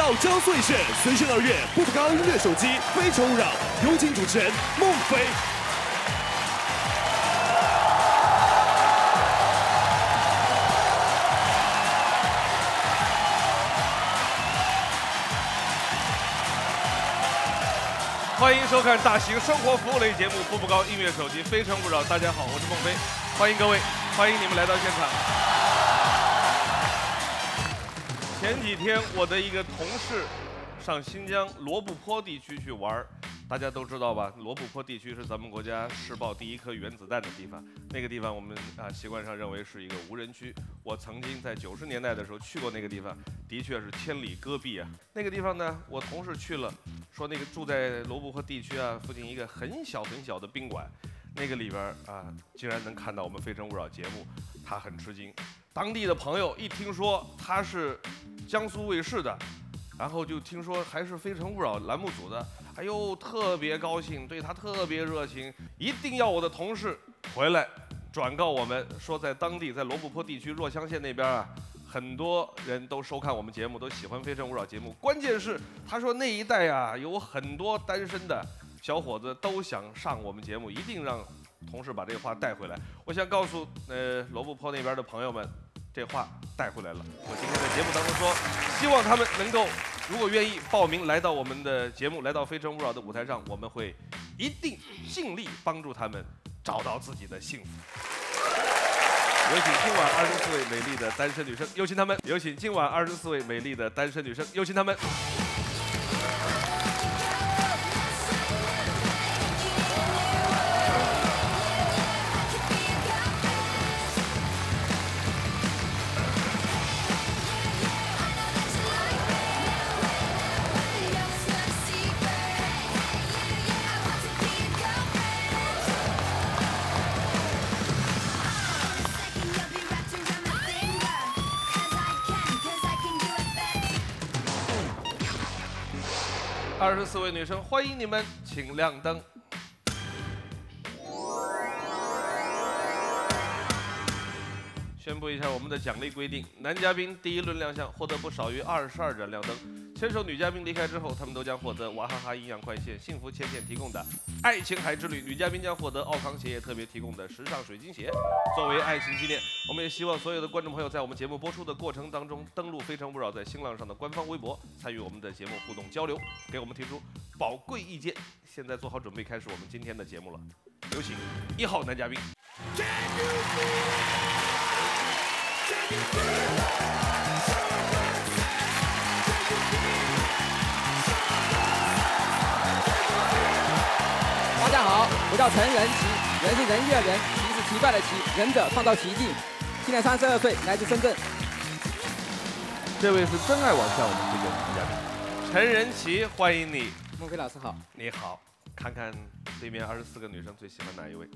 到江苏卫视随声而乐步步高音乐手机非诚勿扰，有请主持人孟非。欢迎收看大型生活服务类节目《步步高音乐手机非诚勿扰》。大家好，我是孟非，欢迎各位，欢迎你们来到现场。前几天我的一个同事上新疆罗布泊地区去玩大家都知道吧？罗布泊地区是咱们国家试爆第一颗原子弹的地方。那个地方我们啊习惯上认为是一个无人区。我曾经在九十年代的时候去过那个地方，的确是千里戈壁啊。那个地方呢，我同事去了，说那个住在罗布泊地区啊附近一个很小很小的宾馆，那个里边啊竟然能看到我们《非诚勿扰》节目，他很吃惊。当地的朋友一听说他是江苏卫视的，然后就听说还是《非诚勿扰》栏目组的，哎呦，特别高兴，对他特别热情，一定要我的同事回来转告我们说，在当地在罗布泊地区若羌县那边啊，很多人都收看我们节目，都喜欢《非诚勿扰》节目。关键是他说那一带啊，有很多单身的小伙子都想上我们节目，一定让同事把这话带回来。我想告诉呃罗布泊那边的朋友们，这话带回来了。我今天在节目当中说，希望他们能够，如果愿意报名来到我们的节目，来到《非诚勿扰》的舞台上，我们会一定尽力帮助他们找到自己的幸福。有请今晚二十四位美丽的单身女生，有请她们。有请今晚二十四位美丽的单身女生，有请她们。二十四位女生，欢迎你们，请亮灯。宣布一下我们的奖励规定：男嘉宾第一轮亮相获得不少于二十二盏亮灯；牵手女嘉宾离开之后，他们都将获得娃哈哈营养快线、幸福浅浅提供的爱琴海之旅；女嘉宾将获得奥康鞋业特别提供的时尚水晶鞋，作为爱情纪念。我们也希望所有的观众朋友在我们节目播出的过程当中，登录《非诚勿扰》在新浪上的官方微博，参与我们的节目互动交流，给我们提出宝贵意见。现在做好准备，开始我们今天的节目了。有请一号男嘉宾。大家好，我叫陈仁奇，人是人月人，奇是奇怪的奇，仁者创造奇迹。今年三十二岁，来自深圳。这位是真爱网向我们推荐的男嘉宾，陈仁奇，欢迎你。孟非老师好，你好，看看对面二十四个女生最喜欢哪一位？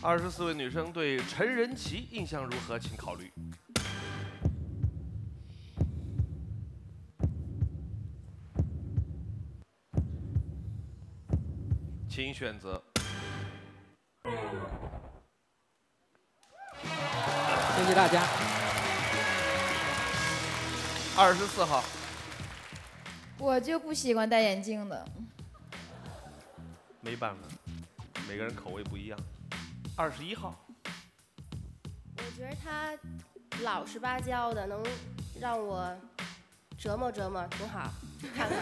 二十四位女生对陈仁奇印象如何？请考虑。请选择。谢谢大家。二十四号，我就不喜欢戴眼镜的。没办法，每个人口味不一样。二十一号，我觉得他老实巴交的，能让我折磨折磨，挺好。看看，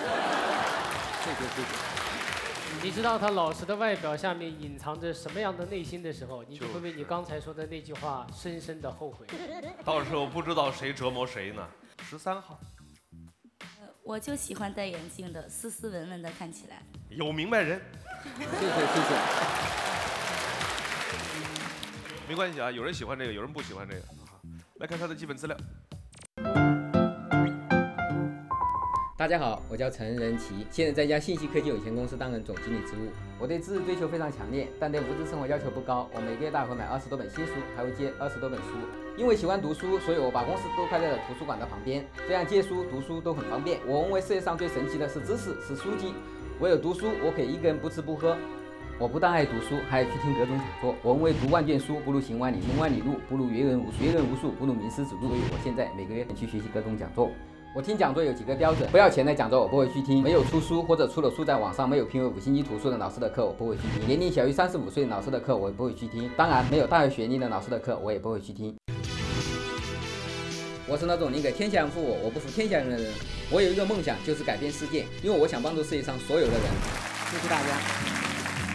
谢谢谢谢。你知道他老实的外表下面隐藏着什么样的内心的时候，你就会为你刚才说的那句话深深的后悔。到时候不知道谁折磨谁呢。十三号，我就喜欢戴眼镜的，斯斯文文的看起来。有明白人，谢谢谢谢。没关系啊，有人喜欢这个，有人不喜欢这个。来看他的基本资料。大家好，我叫陈仁奇，现在在一家信息科技有限公司担任总经理职务。我对知识追求非常强烈，但对物质生活要求不高。我每个月大概会买二十多本新书，还会借二十多本书。因为喜欢读书，所以我把公司都开在了图书馆的旁边，这样借书、读书都很方便。我认为世界上最神奇的是知识，是书籍。我有读书，我可以一个人不吃不喝。我不但爱读书，还爱去听各种讲座。我认为读万卷书不如行万里，行万里路不如阅人无数，阅人无数不如名师指路。所以我现在每个月去学习各种讲座。我听讲座有几个标准：不要钱的讲座我不会去听；没有出书或者出了书在网上没有评为五星级图书的老师的课我不会去听；年龄小于三十五岁老师的课我也不会去听。当然，没有大学学历的老师的课我也不会去听。我是那种宁可天下人负我，我不负天下人的人。我有一个梦想，就是改变世界，因为我想帮助世界上所有的人。谢谢大家。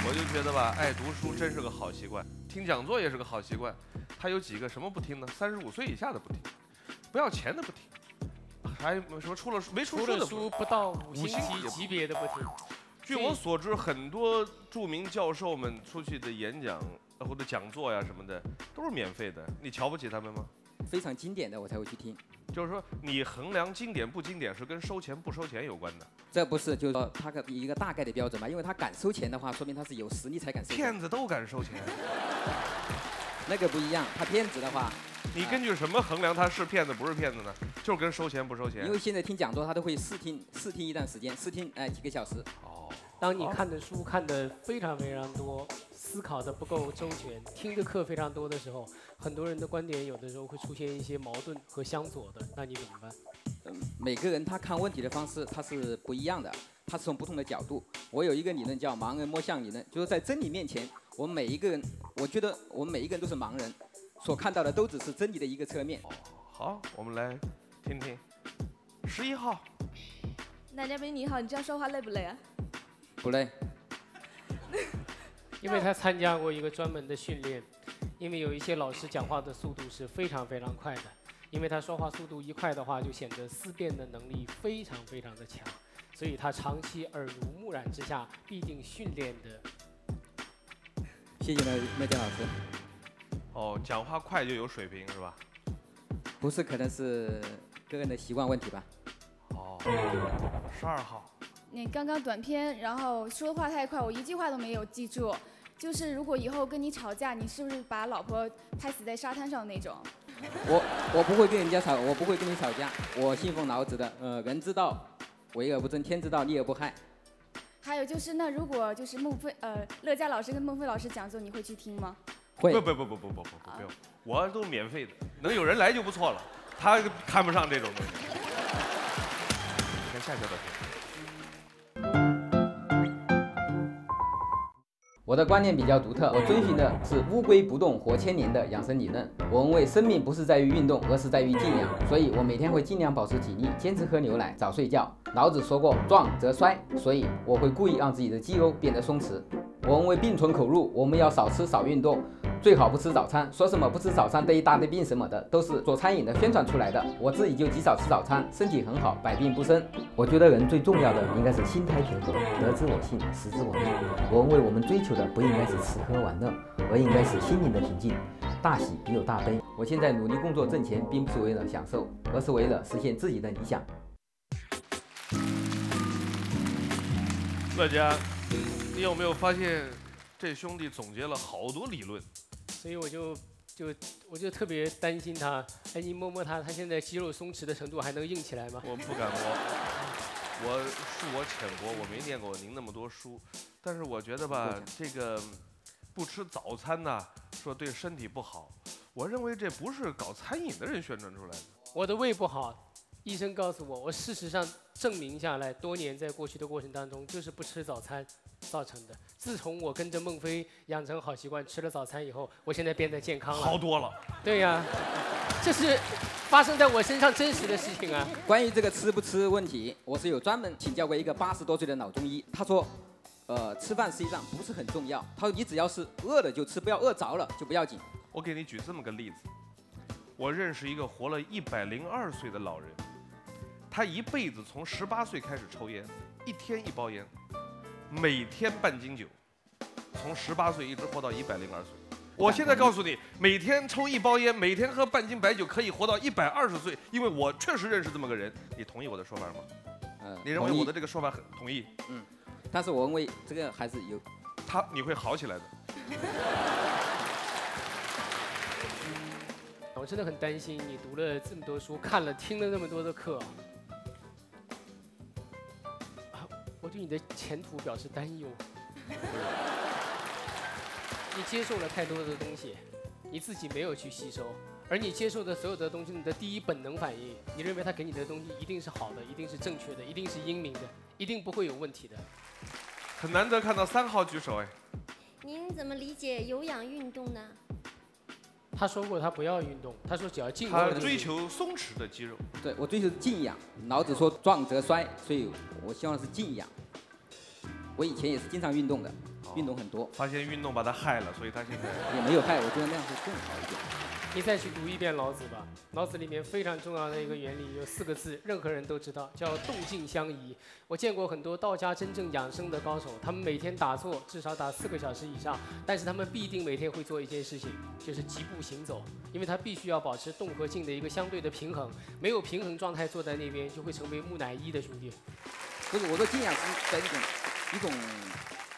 我就觉得吧，爱读书真是个好习惯，听讲座也是个好习惯。他有几个什么不听呢？三十五岁以下的不听，不要钱的不听。还有什么出了书没出书的书不到五星级级别的不听。据我所知，很多著名教授们出去的演讲或者讲座呀什么的都是免费的。你瞧不起他们吗？非常经典的我才会去听。就是说，你衡量经典不经典是跟收钱不收钱有关的。这不是，就是说他个一个大概的标准嘛？因为他敢收钱的话，说明他是有实力才敢收。骗子都敢收钱。那个不一样，他骗子的话。你根据什么衡量他是骗子不是骗子呢？就是跟收钱不收钱。因为现在听讲座，他都会试听试听一段时间，试听哎几个小时。哦。当你看的书看的非常非常多，思考的不够周全，听的课非常多的时候，很多人的观点有的时候会出现一些矛盾和相左的，那你怎么办？嗯，每个人他看问题的方式他是不一样的，他是从不同的角度。我有一个理论叫盲人摸象理论，就是在真理面前，我们每一个人，我觉得我们每一个人都是盲人。所看到的都只是真理的一个侧面。好，我们来听听十一号。男嘉宾你好，你这样说话累不累啊？不累。因为他参加过一个专门的训练，因为有一些老师讲话的速度是非常非常快的，因为他说话速度一快的话，就显得思辨的能力非常非常的强，所以他长期耳濡目染之下，必定训练的。谢谢麦麦田老师。哦，讲话快就有水平是吧？不是，可能是个人的习惯问题吧。哦，十二号。你刚刚短片，然后说话太快，我一句话都没有记住。就是如果以后跟你吵架，你是不是把老婆拍死在沙滩上那种？我我不会跟人家吵，我不会跟你吵架。我信奉老子的，呃，人之道，为而不争，天之道，利而不害。还有就是，那如果就是孟非，呃，乐嘉老师跟孟非老师讲座，你会去听吗？不不不不不不不不不用，我都免费的，能有人来就不错了。他看不上这种东西。看下一条短片。我的观念比较独特，我遵循的是“乌龟不动活千年”的养生理论。我认为生命不是在于运动，而是在于静养，所以我每天会尽量保持体力，坚持喝牛奶，早睡觉。老子说过“壮则衰”，所以我会故意让自己的肌肉变得松弛。我认为病从口入，我们要少吃少运动。最好不吃早餐，说什么不吃早餐得一大堆病什么的，都是做餐饮的宣传出来的。我自己就极少吃早餐，身体很好，百病不生。我觉得人最重要的应该是心态平和，得之我幸，失之我命。我认为我们追求的不应该是吃喝玩乐，而应该是心灵的平静。大喜必有大悲。我现在努力工作挣钱，并不是为了享受，而是为了实现自己的理想。乐嘉，你有没有发现，这兄弟总结了好多理论？所以我就就我就特别担心他，哎，你摸摸他，他现在肌肉松弛的程度还能硬起来吗？我不敢摸，我恕我浅薄，我没念过您那么多书，但是我觉得吧，这个不吃早餐呢，说对身体不好，我认为这不是搞餐饮的人宣传出来的。我的胃不好，医生告诉我，我事实上证明下来，多年在过去的过程当中，就是不吃早餐。造成的。自从我跟着孟非养成好习惯，吃了早餐以后，我现在变得健康了，好多了。对呀，这是发生在我身上真实的事情啊。关于这个吃不吃问题，我是有专门请教过一个八十多岁的老中医，他说，呃，吃饭实际上不是很重要。他说你只要是饿了就吃，不要饿着了就不要紧。我给你举这么个例子，我认识一个活了一百零二岁的老人，他一辈子从十八岁开始抽烟，一天一包烟。每天半斤酒，从十八岁一直活到一百零二岁。我现在告诉你，每天抽一包烟，每天喝半斤白酒，可以活到一百二十岁。因为我确实认识这么个人，你同意我的说法吗？嗯，你认为我的这个说法很同意？嗯，但是我认为这个还是有，他你会好起来的。我真的很担心你读了这么多书，看了听了那么多的课，对你的前途表示担忧。你接受了太多的东西，你自己没有去吸收，而你接受的所有的东西，你的第一本能反应，你认为他给你的东西一定是好的，一定是正确的，一定是英明的，一定不会有问题的。很难得看到三号举手哎，您怎么理解有氧运动呢？他说过他不要运动，他说只要静他追求松弛的肌肉。对我追求静养。老子说壮则衰，所以我希望是静养。我以前也是经常运动的，运动很多，发现运动把他害了，所以他现在也没有害，我觉得那样会更好一点。你再去读一遍老子吧。老子里面非常重要的一个原理有四个字，任何人都知道，叫动静相宜。我见过很多道家真正养生的高手，他们每天打坐至少打四个小时以上，但是他们必定每天会做一件事情，就是疾步行走，因为他必须要保持动和静的一个相对的平衡。没有平衡状态坐在那边，就会成为木乃伊的兄弟。不是我说静养是在一种一种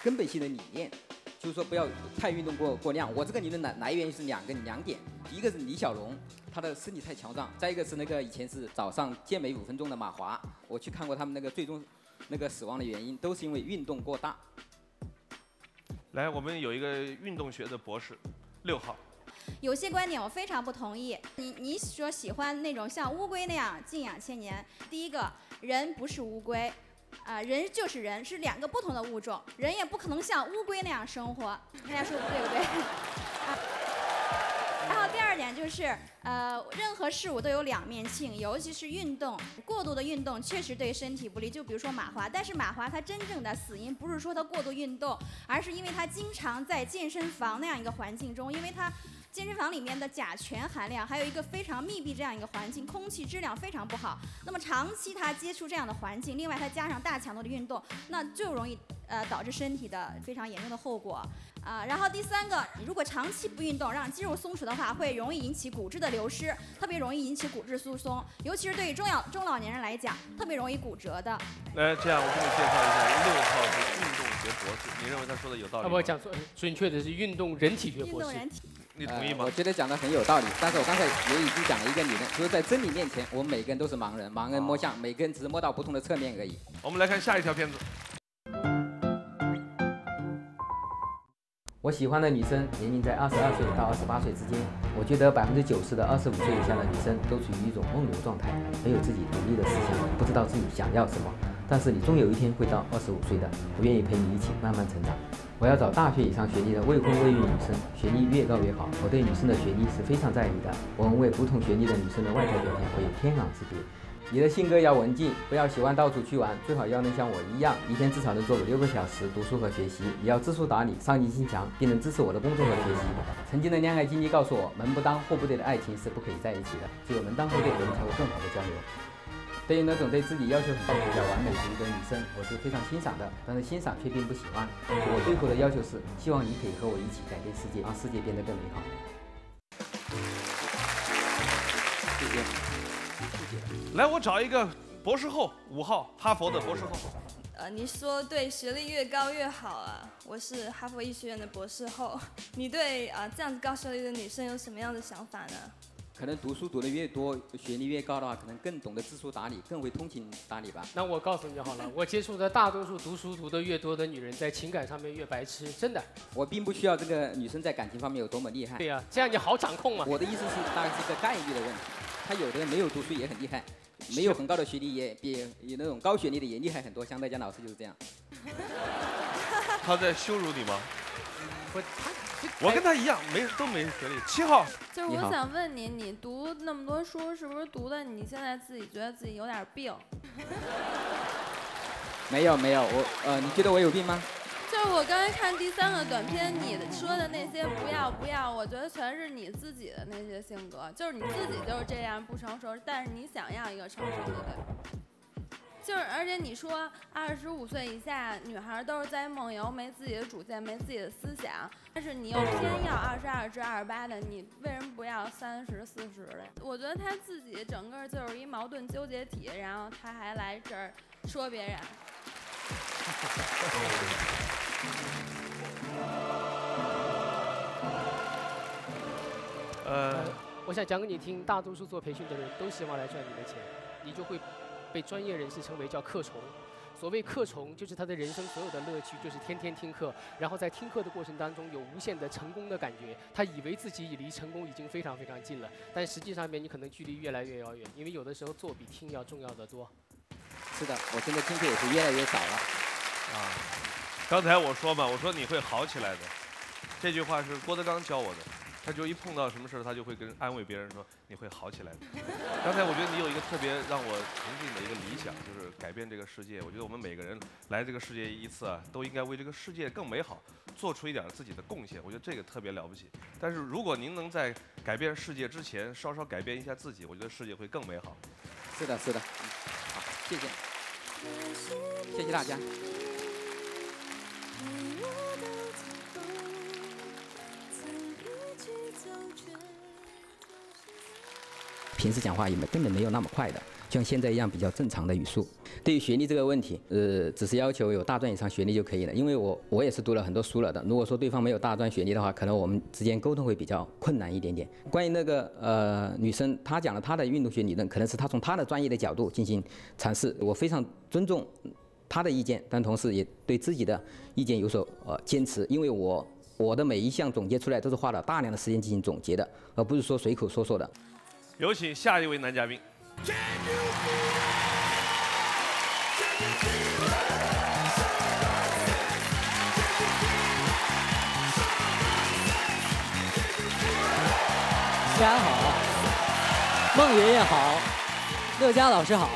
根本性的理念，就是说不要太运动过过量。我这个理论来来源于是两个两点，一个是李小龙，他的身体太强壮；再一个是那个以前是早上健美五分钟的马华，我去看过他们那个最终那个死亡的原因，都是因为运动过大。来，我们有一个运动学的博士，六号。有些观点我非常不同意。你你说喜欢那种像乌龟那样静养千年，第一个人不是乌龟，啊、人就是人，是两个不同的物种，人也不可能像乌龟那样生活。大家说对不对？啊然后第二点就是，呃，任何事物都有两面性，尤其是运动，过度的运动确实对身体不利。就比如说马华，但是马华他真正的死因不是说他过度运动，而是因为他经常在健身房那样一个环境中，因为他健身房里面的甲醛含量还有一个非常密闭这样一个环境，空气质量非常不好。那么长期他接触这样的环境，另外他加上大强度的运动，那就容易呃导致身体的非常严重的后果。啊，然后第三个，如果长期不运动，让肌肉松弛的话，会容易引起骨质的流失，特别容易引起骨质疏松，尤其是对于中老中老年人来讲，特别容易骨折的。来，这样我给你介绍一下，六号是运动学博士，你认为他说的有道理？不讲错，准确的是运动人体学博士。运动人体。你同意吗呃我？觉得讲的很有道理，但是我刚才也已经讲了一个理论，就是在真理面前，我们每个人都是盲人，盲人摸象，每个人只是摸到不同的侧面而已。我们来看下一条片子。我喜欢的女生年龄在二十二岁到二十八岁之间。我觉得百分之九十的二十五岁以下的女生都处于一种梦游状态，没有自己独立的思想，不知道自己想要什么。但是你终有一天会到二十五岁的，我愿意陪你一起慢慢成长。我要找大学以上学历的未婚未育女生，学历越高越好。我对女生的学历是非常在意的，我们为不同学历的女生的外在表现会有天壤之别。你的性格要文静，不要喜欢到处去玩，最好要能像我一样，一天至少能做五六个小时读书和学习。你要知书达理，上进心强，并能支持我的工作和学习。曾经的恋爱经历告诉我，门不当户不对的爱情是不可以在一起的，只有门当户对，我们才会更好的交流。对于那种对自己要求很高、比较完美主义的女生，我是非常欣赏的，但是欣赏却并不喜欢。我最后的要求是，希望你可以和我一起改变世界，让世界变得更美好。谢谢。来，我找一个博士后，五号，哈佛的博士后。呃，你说对学历越高越好啊？我是哈佛医学院的博士后，你对啊、这样子高学历的女生有什么样的想法呢？可能读书读的越多，学历越高的话，可能更懂得知书达理，更会通情达理吧。那我告诉你好了，我接触的大多数读书读的越多的女人，在情感上面越白痴，真的。我并不需要这个女生在感情方面有多么厉害。对呀、这样你好掌控嘛。我的意思是，大概是一个概率的问题。她有的人没有读书也很厉害，没有很高的学历也比有那种高学历的也厉害很多。像大家老师就是这样。他在羞辱你吗？我我跟他一样，没都没学历。七号，就是我想问你，你读那么多书，是不是读的你现在自己觉得自己有点病？没有没有，我呃，你觉得我有病吗？就是我刚才看第三个短片，你说的那些不要不要，我觉得全是你自己的那些性格，就是你自己就是这样不成熟，但是你想要一个成熟的对。就是，而且你说二十五岁以下女孩都是在梦游，没自己的主见，没自己的思想，但是你又偏要二十二至二十八的，你为什么不要三十四十的？我觉得他自己整个就是一矛盾纠结体，然后他还来这儿说别人。呃，我想讲给你听，大多数做培训的人都希望来赚你的钱，你就会被专业人士称为叫课虫。所谓课虫，就是他的人生所有的乐趣就是天天听课，然后在听课的过程当中有无限的成功的感觉，他以为自己离成功已经非常非常近了，但实际上面你可能距离越来越遥远，因为有的时候做比听要重要的多。是的，我现在听课也是越来越少了。啊，刚才我说嘛，我说你会好起来的，这句话是郭德纲教我的。他就一碰到什么事儿，他就会跟安慰别人说你会好起来的。刚才我觉得你有一个特别让我崇敬的一个理想，就是改变这个世界。我觉得我们每个人来这个世界一次啊，都应该为这个世界更美好做出一点自己的贡献。我觉得这个特别了不起。但是如果您能在改变世界之前稍稍改变一下自己，我觉得世界会更美好。是的，是的。好，谢谢，谢谢大家。平时讲话也没根本没有那么快的，像现在一样比较正常的语速。对于学历这个问题，呃，只是要求有大专以上学历就可以了。因为我我也是读了很多书了的。如果说对方没有大专学历的话，可能我们之间沟通会比较困难一点点。关于那个呃女生，她讲了她的运动学理论，可能是她从她的专业的角度进行阐释，我非常尊重她的意见，但同时也对自己的意见有所呃坚持，因为我我的每一项总结出来都是花了大量的时间进行总结的，而不是说随口说说的。有请下一位男嘉宾。大家好，孟爷爷好，乐嘉老师好。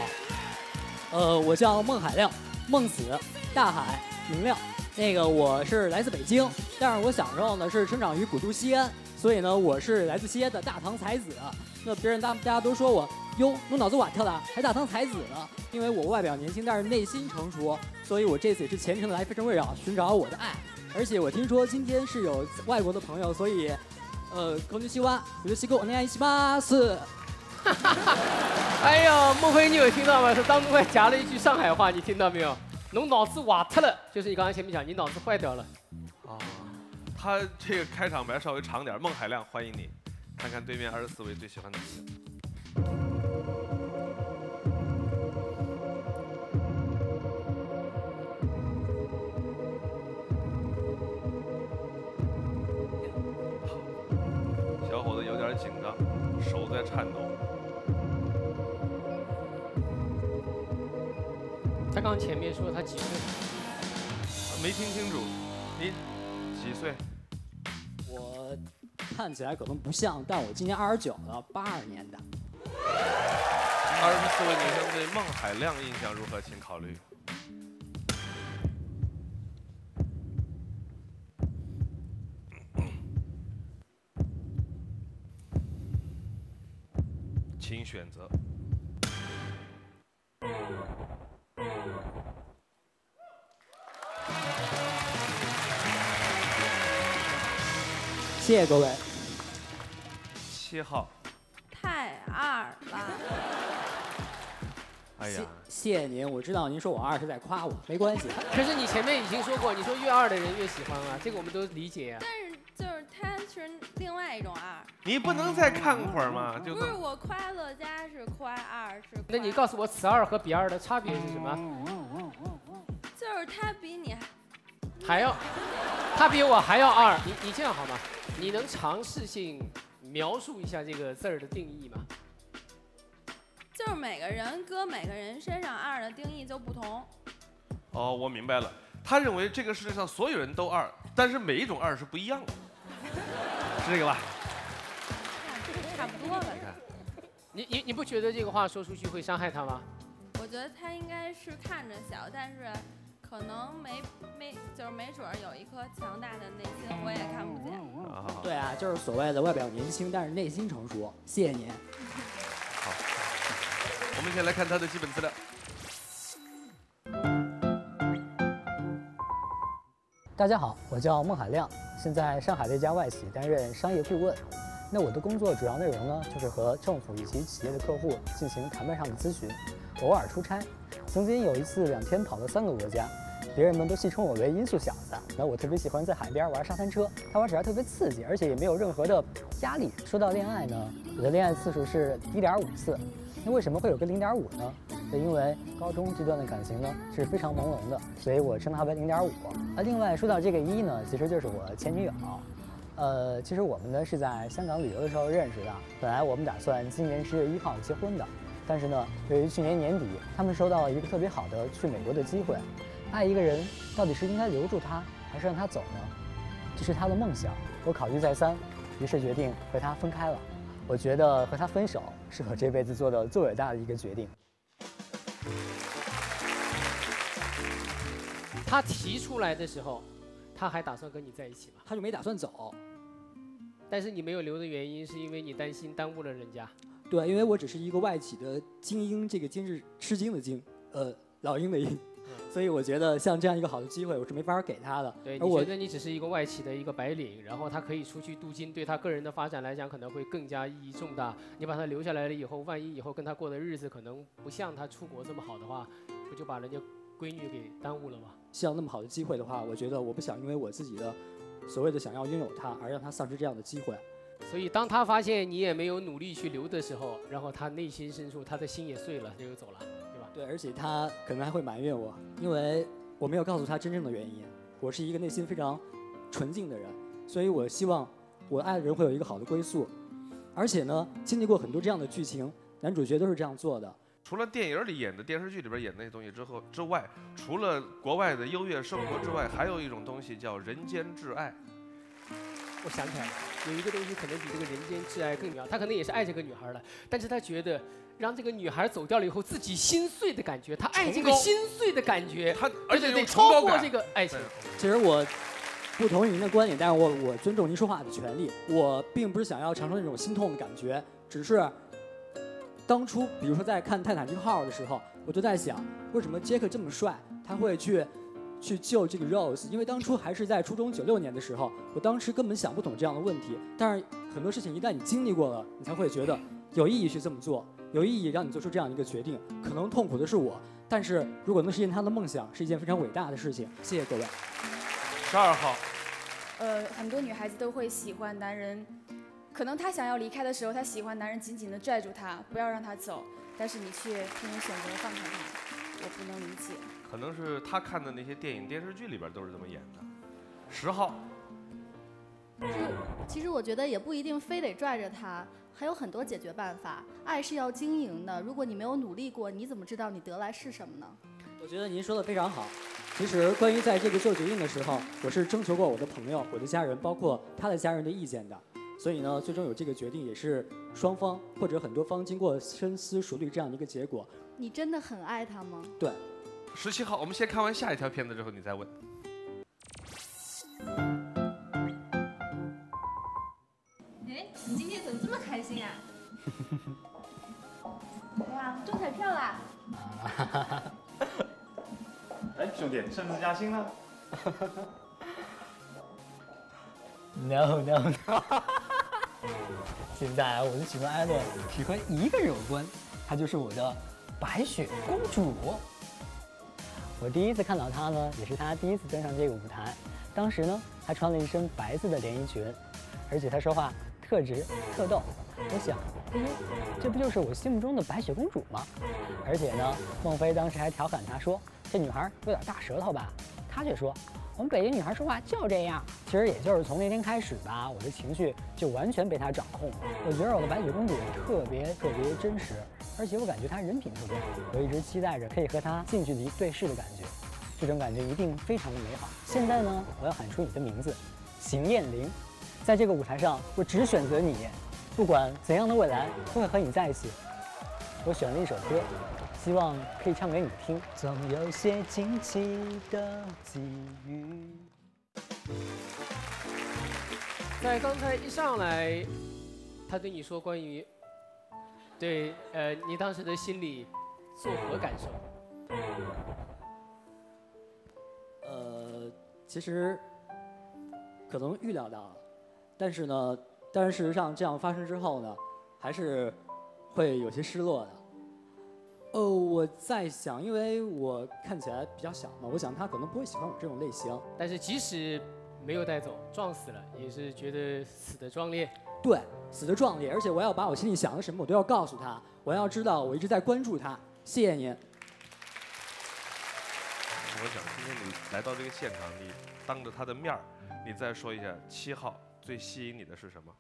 呃，我叫孟海亮，孟子，大海，明亮。那个我是来自北京，但是我小时候呢是生长于古都西安，所以呢我是来自西安的大唐才子。那别人大大家都说我哟，我脑子瓦特了，还大唐才子呢。因为我外表年轻，但是内心成熟，所以我这次也是虔诚的来非诚勿扰，寻找我的爱。而且我听说今天是有外国的朋友，所以，呃，空军西瓜，我就西瓜，我念一七八四。哎呦，孟非，你有听到吗？他当中还夹了一句上海话，你听到没有？侬脑子瓦特了，就是你刚才前面讲，你脑子坏掉了。啊，他这个开场白稍微长点。孟海亮，欢迎你。看看对面二十四位最喜欢哪个？小伙子有点紧张，手在颤抖。刚前面说他几岁？没听清楚，你几岁？我看起来可能不像，但我今年二十九了，八二年的。二十四位女生对孟海亮印象如何？请考虑。请选择。谢谢各位。七号。太二了。哎呀，谢谢您，我知道您说我二是在夸我，没关系。可是你前面已经说过，你说越二的人越喜欢啊，这个我们都理解啊。但是就是他是另外一种二。你不能再看会儿吗？就不是我快乐嘉是夸二是。那你告诉我此二和彼二的差别是什么？就是他比你还还要，他比我还要二。你你这样好吗？你能尝试性描述一下这个字儿的定义吗？就是每个人搁每个人身上二的定义就不同。哦，我明白了。他认为这个世界上所有人都二，但是每一种二是不一样的，是这个吧？差不多了。你你你不觉得这个话说出去会伤害他吗？我觉得他应该是看着小，但是可能没没就是没准儿有一颗强大的内心，我也看不见。对啊，就是所谓的外表年轻，但是内心成熟。谢谢您。好，我们先来看他的基本资料。大家好，我叫孟海亮。现在上海的一家外企担任商业顾问。那我的工作主要内容呢，就是和政府以及企业的客户进行谈判上的咨询，偶尔出差。曾经有一次两天跑了三个国家，别人们都戏称我为“音速小子”。那我特别喜欢在海边玩沙滩车，它玩起来特别刺激，而且也没有任何的压力。说到恋爱呢，我的恋爱次数是一点五次。那为什么会有个零点五呢？那因为高中这段的感情呢是非常朦胧的，所以我称它为零点五。那另外说到这个一呢，其实就是我前女友。呃，其实我们呢是在香港旅游的时候认识的。本来我们打算今年十月一号结婚的，但是呢，由于去年年底他们收到了一个特别好的去美国的机会，爱一个人到底是应该留住他，还是让他走呢？这是他的梦想。我考虑再三，于是决定和他分开了。我觉得和他分手是我这辈子做的最伟大的一个决定。他提出来的时候，他还打算跟你在一起吗？他就没打算走。但是你没有留的原因，是因为你担心耽误了人家。对，因为我只是一个外企的精英，这个精是吃惊的精，呃，老鹰的鹰，所以我觉得像这样一个好的机会，我是没法给他的。对，而我觉得你只是一个外企的一个白领，然后他可以出去镀金，对他个人的发展来讲可能会更加意义重大。你把他留下来了以后，万一以后跟他过的日子可能不像他出国这么好的话，不就把人家闺女给耽误了吗？像那么好的机会的话，我觉得我不想因为我自己的所谓的想要拥有它，而让他丧失这样的机会。所以当他发现你也没有努力去留的时候，然后他内心深处他的心也碎了，他就走了，对而且他可能还会埋怨我，因为我没有告诉他真正的原因。我是一个内心非常纯净的人，所以我希望我爱的人会有一个好的归宿。而且呢，经历过很多这样的剧情，男主角都是这样做的。除了电影里演的、电视剧里边演的那些东西之后之外，除了国外的优越生活之外，还有一种东西叫人间挚爱。我想起来了，有一个东西可能比这个人间挚爱更重要。他可能也是爱这个女孩的，但是他觉得让这个女孩走掉了以后，自己心碎的感觉，她爱这个心碎的感觉，她而且有对对对，崇高感超过这个爱情。其实我不同意您的观点，但是我我尊重您说话的权利。我并不是想要尝生那种心痛的感觉，只是当初，比如说在看《泰坦尼克号》的时候，我就在想，为什么杰克这么帅，他会去去救这个 Rose？因为当初还是在初中九六年的时候，我当时根本想不懂这样的问题。但是很多事情一旦你经历过了，你才会觉得有意义去这么做，有意义让你做出这样一个决定。可能痛苦的是我，但是如果能实现他的梦想，是一件非常伟大的事情。谢谢各位。十二号，呃，很多女孩子都会喜欢男人，可能她想要离开的时候，她喜欢男人紧紧地拽住她，不要让她走，但是你却偏偏选择放开她，我不能理解。可能是她看的那些电影、电视剧里边都是这么演的。十号，其实我觉得也不一定非得拽着他，还有很多解决办法。爱是要经营的，如果你没有努力过，你怎么知道你得来是什么呢？我觉得您说的非常好。其实关于在这个做决定的时候，我是征求过我的朋友、我的家人，包括他的家人的意见的。所以呢，最终有这个决定也是双方或者很多方经过深思熟虑这样的一个结果。你真的很爱他吗？对，十七号，我们先看完下一条片子之后，你再问。你今天怎么这么开心啊？哎呀，中彩票啦！哎，兄弟，升职加薪了？No no no！现在我就喜欢艾伦只和一个人有关，她就是我的白雪公主。我第一次看到她呢，也是她第一次登上这个舞台。当时呢，她穿了一身白色的连衣裙，而且她说话特直特逗。我想，哎，这不就是我心目中的白雪公主吗？而且呢，孟非当时还调侃她说：“这女孩有点大舌头吧？”她却说：“我们北京女孩说话就这样。”其实也就是从那天开始吧，我的情绪就完全被她掌控了。我觉得我的白雪公主特别特别真实，而且我感觉她人品特别好。我一直期待着可以和她近距离对视的感觉，这种感觉一定非常的美好。现在呢，我要喊出你的名字，邢艳玲。在这个舞台上，我只选择你，不管怎样的未来都会和你在一起。我选了一首歌，希望可以唱给你听。总有些惊奇的际遇。在刚才一上来，他对你说关于，对，呃，你当时的心里作何感受？呃，其实可能预料到了，但是呢，但是事实上这样发生之后呢，还是会有些失落的。呃，我在想，因为我看起来比较小嘛，我想他可能不会喜欢我这种类型。但是即使没有带走，撞死了，也是觉得死的壮烈。对，死的壮烈，而且我要把我心里想的什么，我都要告诉他。我要知道，我一直在关注他。谢谢您。我想今天你来到这个现场，你当着他的面儿，你再说一下七号最吸引你的是什么？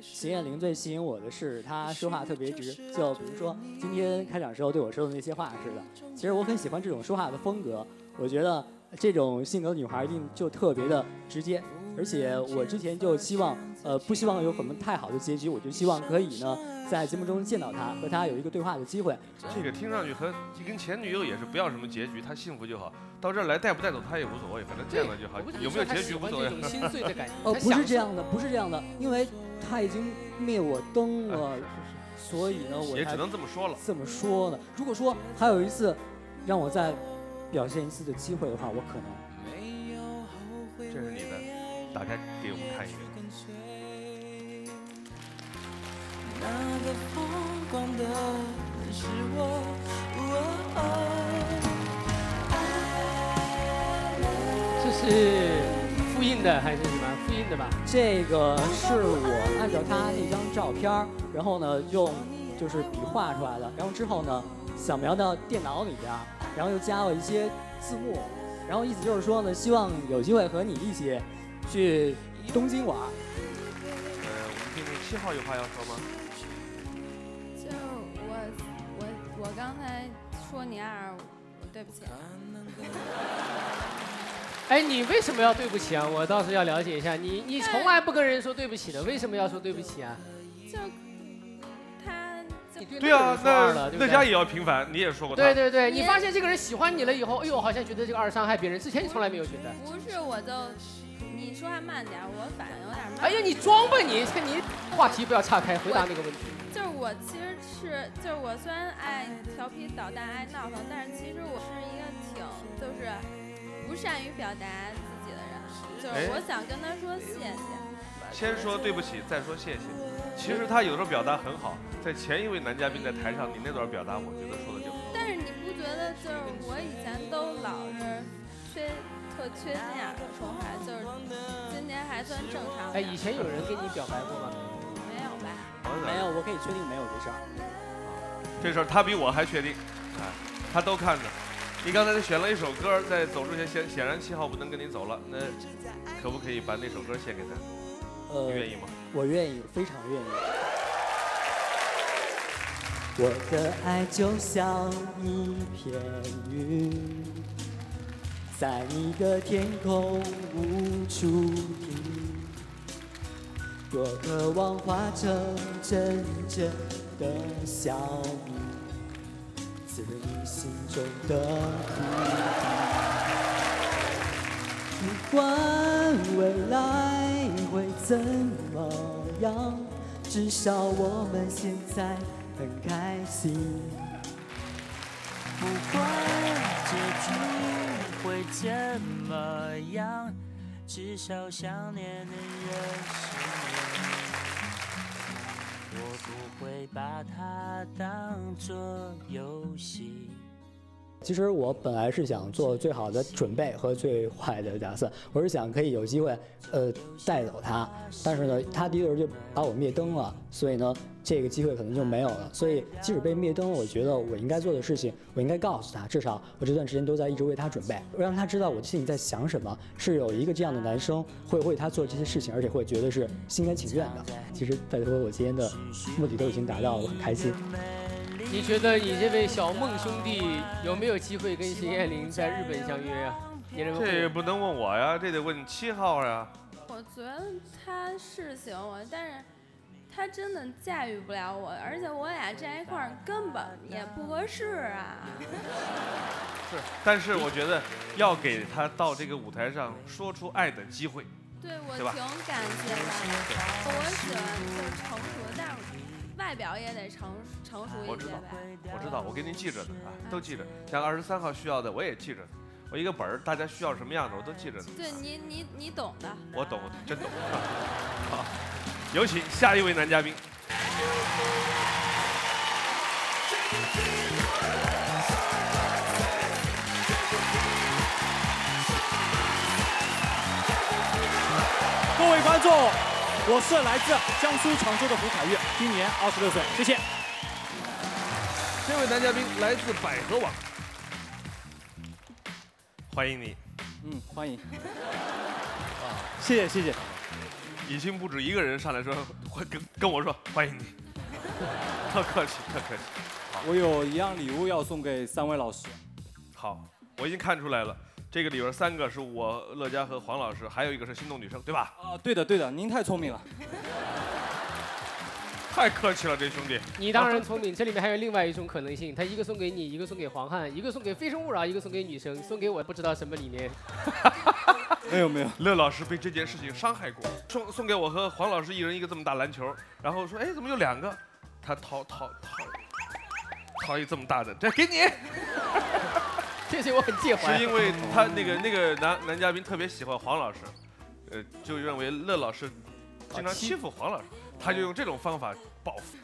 邢艳玲最吸引我的是她说话特别直，就比如说今天开场时候对我说的那些话似的。其实我很喜欢这种说话的风格，我觉得这种性格的女孩一定就特别的直接。而且我之前就希望，呃，不希望有什么太好的结局，我就希望可以呢，在节目中见到他，和他有一个对话的机会。这个听上去和跟前女友也是不要什么结局，他幸福就好。到这儿来带不带走他也无所谓，反正见了就好。有没有结局无所谓。心碎的感觉。哦，不是这样的，不是这样的，因为他已经灭我灯了，所以呢，我也只能这么说了。这么说呢？如果说还有一次让我再表现一次的机会的话，我可能。这是你的，打开这是复印的还是什么？复印的吧？这个是我按照他那张照片然后呢用就是笔画出来的，然后之后呢扫描到电脑里边，然后又加了一些字幕，然后意思就是说呢，希望有机会和你一起去东京玩。呃，我们听听七号有话要说吗？我我刚才说你二，我对不起。哎，你为什么要对不起啊？我倒是要了解一下，你你从来不跟人说对不起的，为什么要说对不起啊？就他对啊，那对乐嘉也要平凡，你也说过他。对对对，你发现这个人喜欢你了以后，哎呦，好像觉得这个二伤害别人，之前你从来没有觉得。不是，我就你说话慢点，我反应有点慢。哎呀，你装吧你，你话题不要岔开，回答那个问题。就是我其实是，就是我虽然爱调皮捣蛋、爱闹腾，但是其实我是一个挺就是不善于表达自己的人。就是我想跟他说谢谢。先说对不起，再说谢谢。其实他有时候表达很好，在前一位男嘉宾在台上，你那段表达，我觉得说的就好。但是你不觉得就是我以前都老是缺特缺心眼儿说话，就是今年还算正常。哎，以前有人跟你表白过吗？没有我可以确定没有这事儿。这事儿他比我还确定，哎，他都看着。你刚才选了一首歌，在走之前显显然七号不能跟你走了，那可不可以把那首歌献给他？呃，你愿意吗？我愿意，非常愿意。我的爱就像一片云，在你的天空无处停。多渴望化成阵阵的小米，滋润你心中的土地。不管未来会怎么样，至少我们现在很开心。不管结局会怎么样，至少想念的人是你。我不会把它当作游戏。其实我本来是想做最好的准备和最坏的打算，我是想可以有机会，呃，带走他。但是呢，他第一轮就把我灭灯了，所以呢，这个机会可能就没有了。所以即使被灭灯，我觉得我应该做的事情，我应该告诉他，至少我这段时间都在一直为他准备，让他知道我心里在想什么。是有一个这样的男生会为他做这些事情，而且会觉得是心甘情愿的。其实拜托，我今天的目的都已经达到了，我很开心。你觉得你这位小孟兄弟有没有机会跟邢艳玲在日本相约啊？你认为？这也不能问我呀，这得问七号呀。我觉得他是喜欢我，但是他真的驾驭不了我，而且我俩站一块儿根本也不合适啊。是，但是我觉得要给他到这个舞台上说出爱的机会。对，我挺感谢的。我喜欢就是成熟，但是外表也得成成熟我知道一些呗。，我知道，我给您记着呢啊，都记着。像二十三号需要的，我也记着。我一个本儿，大家需要什么样的我都记着呢。对你你你懂的。我懂，真懂。好，有请下一位男嘉宾。各位观众，我是来自江苏常州的胡凯越，今年二十六岁，谢谢。这位男嘉宾来自百合网，欢迎你。嗯，欢迎。谢谢谢谢。已经不止一个人上来说，会跟跟我说欢迎你，特客气，特客气。我有一样礼物要送给三位老师。好，我已经看出来了，这个里边三个是我乐嘉和黄老师，还有一个是心动女生，对吧？啊，对的对的，您太聪明了。太客气了，这兄弟。你当然聪明，这里面还有另外一种可能性，他一个送给你，一个送给黄汉，一个送给《非诚勿扰》，一个送给女生，送给我不知道什么里面。没有没有，乐老师被这件事情伤害过，送送给我和黄老师一人一个这么大篮球，然后说，哎，怎么有两个？他掏掏掏掏一这么大的，这给你。这些我很介怀。是因为他那个那个男男嘉宾特别喜欢黄老师，呃，就认为乐老师经常欺负黄老师，他就用这种方法报复。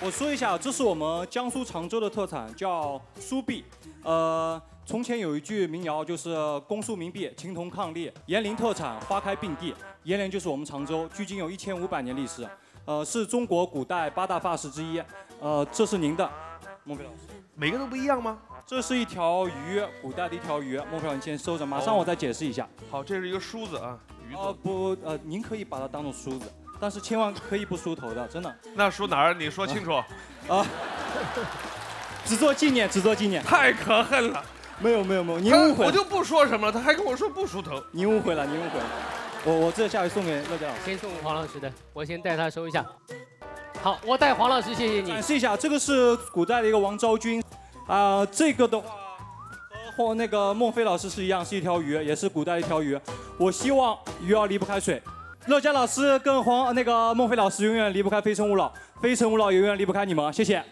我说一下，这是我们江苏常州的特产，叫苏碧。呃，从前有一句民谣，就是“公苏民碧，情同伉俪”。延陵特产，花开并蒂。延陵就是我们常州，距今有一千五百年历史，呃，是中国古代八大发饰之一。呃，这是您的，孟非老师。每个都不一样吗？这是一条鱼，古代的一条鱼。孟非，你先收着，马上我再解释一下。好，这是一个梳子啊，鱼呃不，呃，您可以把它当做梳子，但是千万可以不梳头的，真的。那梳哪儿？你说清楚。啊，只做纪念，只做纪念。太可恨了。没有没有没有，您误会了。我就不说什么了，他还跟我说不梳头。您误会了，您误会了。我我这下回送给乐嘉老师。先送黄老师的，我先带他收一下。好，我带黄老师，谢谢你。展示一下，这个是古代的一个王昭君，啊、这个的话和和那个孟非老师是一样，是一条鱼，也是古代一条鱼。我希望鱼儿离不开水。乐嘉老师跟黄那个孟非老师永远离不开《非诚勿扰》，《非诚勿扰》永远离不开你们，谢谢。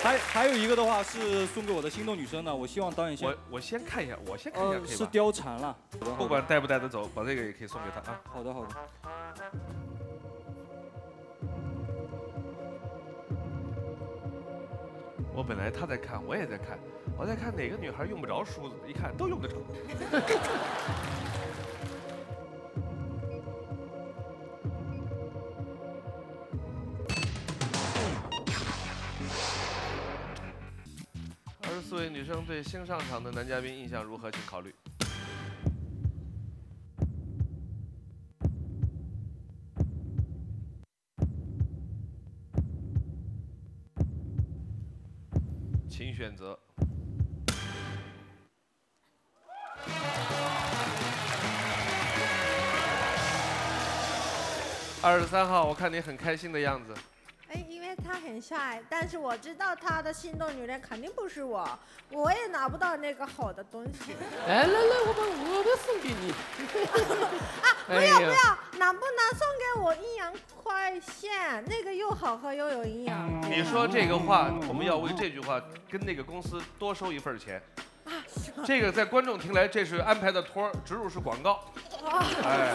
还还有一个的话是送给我的心动女生的，我希望导演先我我先看一下，我先看一下可以吧？貂蝉了，不管带不带得走，把这个也可以送给她啊。好的好的。我本来他在看，我也在看，我在看哪个女孩用不着梳子，一看都用得着。二十四位女生对新上场的男嘉宾印象如何？请考虑。请选择。二十三号，我看你很开心的样子。他很帅，但是我知道他的心动女人肯定不是我，我也拿不到那个好的东西。来来来，我把我的送给你。啊不要不要，能不能送给我阴阳快线？那个又好喝又有营养。你说这个话，我们要为这句话跟那个公司多收一份钱。这个在观众听来，这是安排的托儿，植入式广告。哎，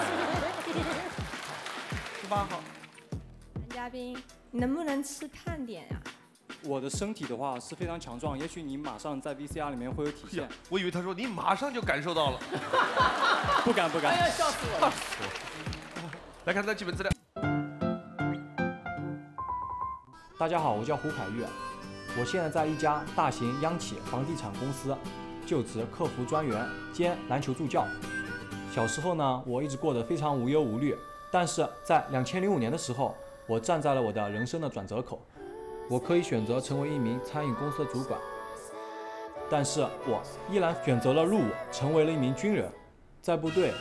十八号，男嘉宾，你能不能吃胖点呀、我的身体的话是非常强壮，也许你马上在 VCR 里面会有体现。我以为他说你马上就感受到了。不敢不敢。哎呀，笑死我了！来看他基本资料。大家好，我叫胡凯玉，我现在在一家大型央企房地产公司就职客服专员兼篮球助教。小时候呢，我一直过得非常无忧无虑，但是在两千零五年的时候，我站在了我的人生的转折口，我可以选择成为一名餐饮公司的主管，但是我依然选择了入伍，成为了一名军人。在部队，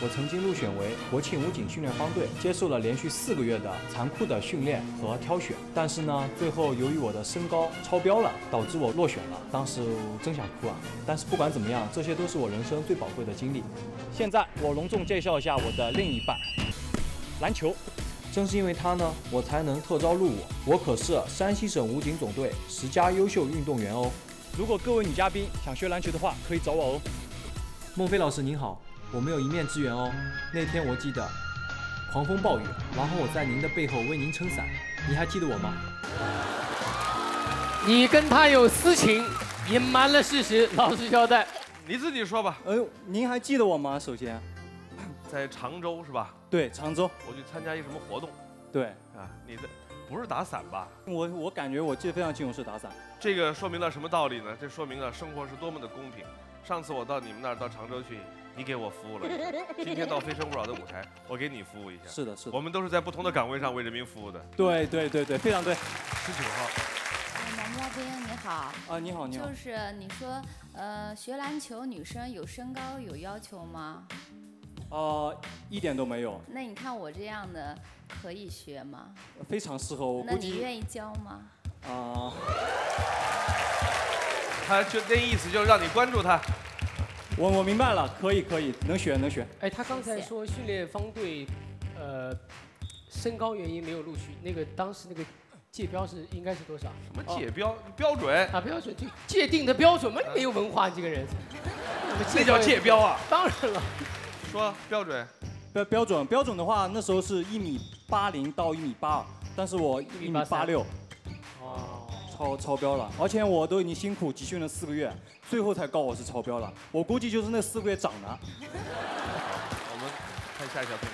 我曾经入选为国庆武警训练方队，接受了连续四个月的残酷的训练和挑选。但是呢，最后由于我的身高超标了，导致我落选了。当时我真想哭啊！但是不管怎么样，这些都是我人生最宝贵的经历。现在我隆重介绍一下我的另一半，篮球，正是因为他呢，我才能特招入伍。我可是山西省武警总队十佳优秀运动员哦。如果各位女嘉宾想学篮球的话，可以找我哦。孟非老师您好，我们有一面之缘哦。那天我记得，狂风暴雨，然后我在您的背后为您撑伞，你还记得我吗？你跟他有私情，隐瞒了事实，老实交代。你自己说吧。哎呦，您还记得我吗？首先，在常州是吧？对，常州。我去参加一个什么活动？对啊，你的不是打伞吧？我我感觉我记得非常清楚是打伞。这个说明了什么道理呢？这说明了生活是多么的公平。上次我到你们那儿到常州去，你给我服务了一下。今天到《非诚勿扰》的舞台，我给你服务一下。是的，是的。我们都是在不同的岗位上为人民服务的。对对对对，非常对。十九号。男嘉宾你好。啊，你好，你好。就是你说，呃，学篮球女生有身高有要求吗？呃，一点都没有。那你看我这样的可以学吗？非常适合我。那你愿意教吗？啊。他就那意思，就是让你关注他。我我明白了，可以可以，能学能学。哎，他刚才说训练方队，呃，身高原因没有录取，那个当时那个界标是应该是多少？什么界标标准？啊，标准就界定的标准嘛，没有文化你这个人。那叫界标啊？当然了。说标准，标标准标准的话，那时候是一米八零到一米八二，但是我一米八六。哦。超超标了，而且我都已经辛苦集训了四个月，最后才告我是超标了。我估计就是那四个月长的。我们看下一条片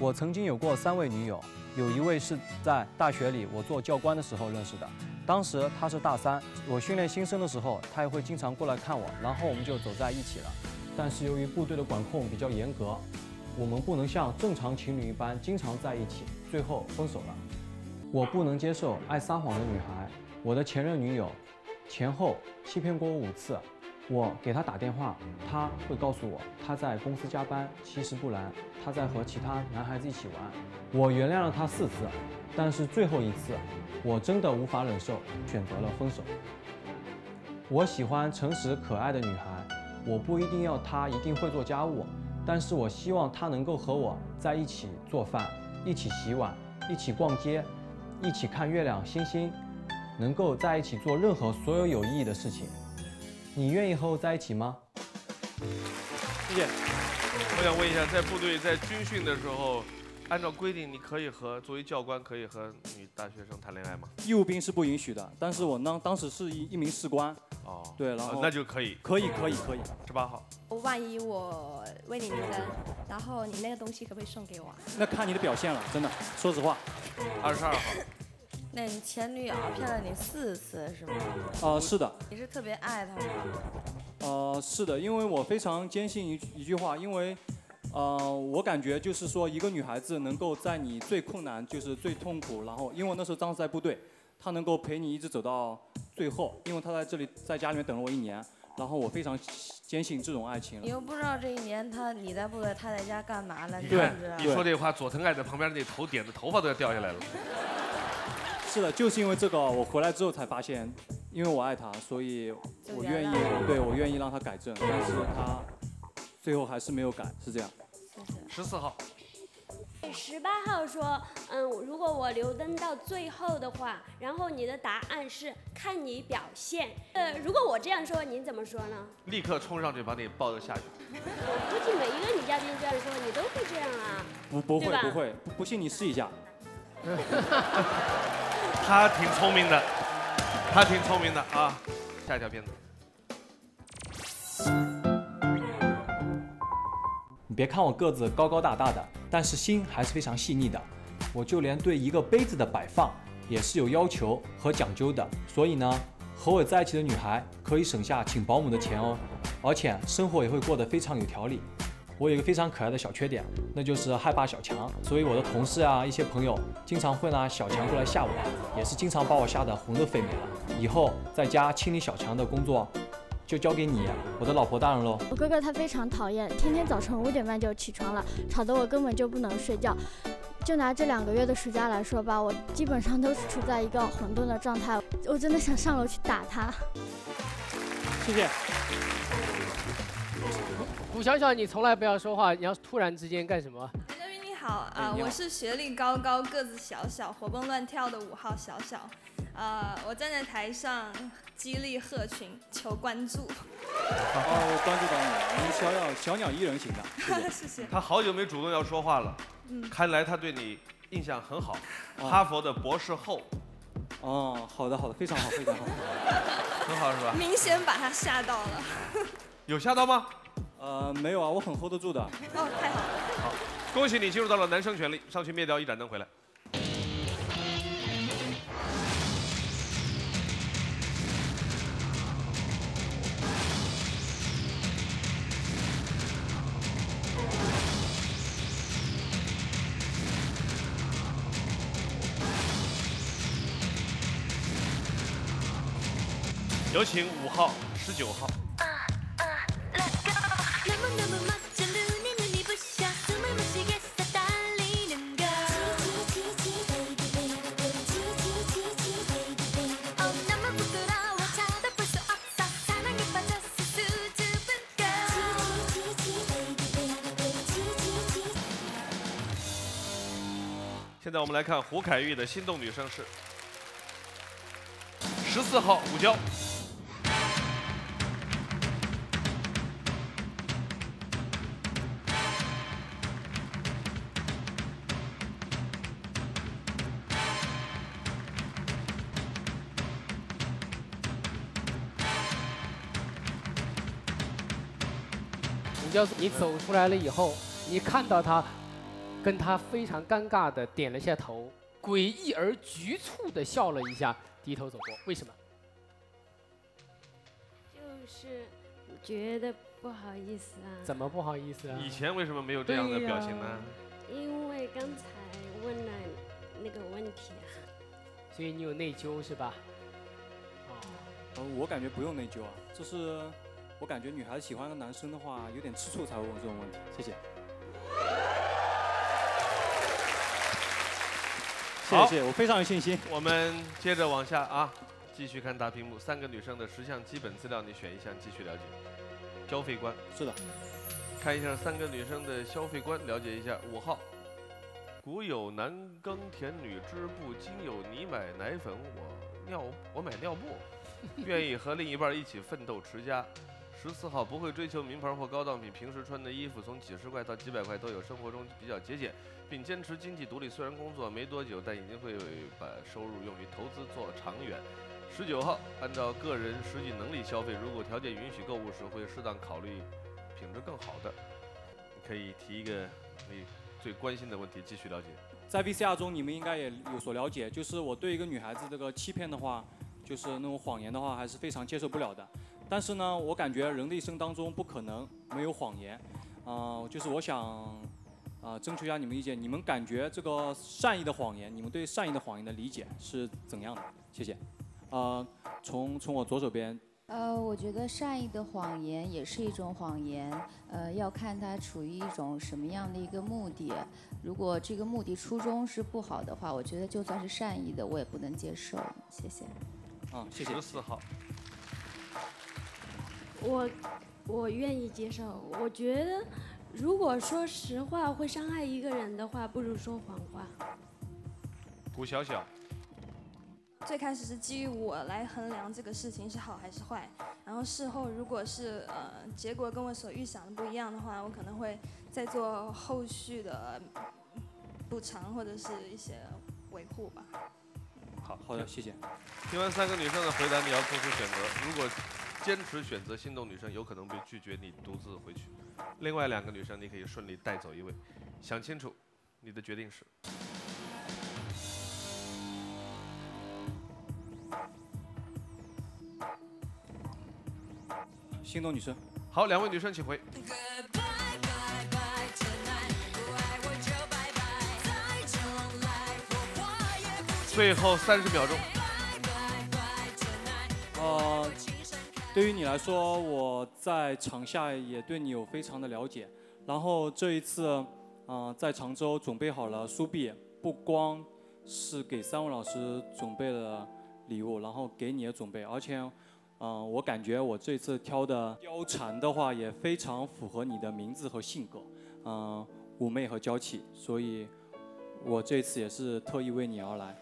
我曾经有过三位女友，有一位是在大学里我做教官的时候认识的，当时她是大三，我训练新生的时候，她也会经常过来看我，然后我们就走在一起了。但是由于部队的管控比较严格。我们不能像正常情侣一般经常在一起，最后分手了。我不能接受爱撒谎的女孩。我的前任女友前后欺骗过我五次。我给她打电话，她会告诉我她在公司加班，其实不然，她在和其他男孩子一起玩。我原谅了她四次，但是最后一次，我真的无法忍受，选择了分手。我喜欢诚实可爱的女孩，我不一定要她一定会做家务。但是我希望她能够和我在一起做饭，一起洗碗，一起逛街，一起看月亮星星，能够在一起做任何所有有意义的事情。你愿意和我在一起吗？谢谢。我想问一下，在部队在军训的时候，按照规定，你可以和作为教官可以和女大学生谈恋爱吗？义务兵是不允许的，但是我呢当时是一一名士官。哦，对，然后那就可以，可以，可以，可以。十八号，万一我为你离婚，然后你那个东西可不可以送给我？那看你的表现了，真的，说实话。二十二号，那你前女友骗了你四次是吗？哦，是的。你是特别爱她吗？呃，是的，因为我非常坚信一一句话，因为，呃，我感觉就是说，一个女孩子能够在你最困难，就是最痛苦，然后，因为我那时候当时在部队。她能够陪你一直走到最后，因为她在这里在家里面等了我一年，然后我非常坚信这种爱情。你又不知道这一年她你在部队，她在家干嘛了？对，你说这话，佐藤爱在旁边那头点的头发都要掉下来了。是的，就是因为这个，我回来之后才发现，因为我爱她，所以我愿意，对我愿意让她改正，但是他最后还是没有改，是这样。十四号。十八号说，嗯，如果我留灯到最后的话，然后你的答案是看你表现。呃，如果我这样说，您怎么说呢？立刻冲上去把你抱着下去。我估计每一个女嘉宾这样说，你都会这样啊？不，不会，不会，不不信你试一下。他挺聪明的，他挺聪明的啊。下一条片子。你别看我个子高高大大的。但是心还是非常细腻的，我就连对一个杯子的摆放也是有要求和讲究的。所以呢，和我在一起的女孩可以省下请保姆的钱哦，而且生活也会过得非常有条理。我有一个非常可爱的小缺点，那就是害怕小强，所以我的同事啊，一些朋友经常会拿小强过来吓我，也是经常把我吓得魂都飞没了。以后在家清理小强的工作。就交给你，我的老婆大人喽。我哥哥他非常讨厌，天天早晨五点半就起床了，吵得我根本就不能睡觉。就拿这两个月的暑假来说吧，我基本上都是处在一个混沌的状态，我真的想上楼去打他。谢谢。古小小，你从来不要说话，你要突然之间干什么？男嘉宾你好啊、我是学历高高、个子小小、活蹦乱跳的五号小小，啊、我站在台上激励鹤群，求关注。哦，关注到你，我们小鸟小鸟依人型的，谢谢。他好久没主动要说话了，嗯看来他对你印象很好。哦哈佛的博士后，哦，好的好的，非常好非常好。很好是吧？明显把他吓到了。有吓到吗？呃，没有啊，我很 hold 得住的。哦，太好了。好，恭喜你进入到了男生权利，上去灭掉一盏灯回来。有请五号、十九号。现在我们来看胡凯玉的心动女生是十四号胡椒。你走出来了以后，你看到他，跟他非常尴尬的点了下头，诡异而局促的笑了一下，低头走过。为什么？就是觉得不好意思啊。怎么不好意思啊？以前为什么没有这样的表情呢？因为刚才问了那个问题啊。所以你有内疚是吧？呃，我感觉不用内疚啊，就是我感觉女孩子喜欢个男生的话，有点吃醋才会问这种问题。谢谢。谢好谢谢谢，我非常有信心。我们接着往下啊，继续看大屏幕，三个女生的十项基本资料，你选一项继续了解。消费观是的，看一下三个女生的消费观，了解一下。五号，古有男耕田女织布，今有你买奶粉，我尿我买尿布，愿意和另一半一起奋斗持家。十四号不会追求名牌或高档品，平时穿的衣服从几十块到几百块都有，生活中比较节俭，并坚持经济独立。虽然工作没多久，但已经会把收入用于投资做长远。十九号，按照个人实际能力消费，如果条件允许，购物时会适当考虑品质更好的。可以提一个你最关心的问题，继续了解。在 VCR 中，你们应该也有所了解，就是我对一个女孩子这个欺骗的话，就是那种谎言的话，还是非常接受不了的。但是呢，我感觉人的一生当中不可能没有谎言，啊、就是我想，啊、征求一下你们意见，你们感觉这个善意的谎言，你们对善意的谎言的理解是怎样的？谢谢。呃，从从我左手边，呃，我觉得善意的谎言也是一种谎言，呃，要看它处于一种什么样的一个目的。如果这个目的初衷是不好的话，我觉得就算是善意的，我也不能接受。谢谢。啊，谢谢。十四号，我我愿意接受。我觉得，如果说实话会伤害一个人的话，不如说谎话。胡小小，最开始是基于我来衡量这个事情是好还是坏，然后事后如果是呃结果跟我所预想的不一样的话，我可能会再做后续的补偿或者是一些维护吧。好好的，谢谢。听完三个女生的回答，你要做出选择。如果坚持选择心动女生，有可能被拒绝，你独自回去。另外两个女生，你可以顺利带走一位。想清楚，你的决定是。心动女生。好，两位女生请回。最后三十秒钟。对于你来说，我在场下也对你有非常的了解。然后这一次，呃，在常州准备好了苏碧，不光是给三位老师准备了礼物，然后给你也准备，而且，嗯、我感觉我这次挑的貂蝉的话也非常符合你的名字和性格，嗯、妩媚和娇气，所以我这次也是特意为你而来。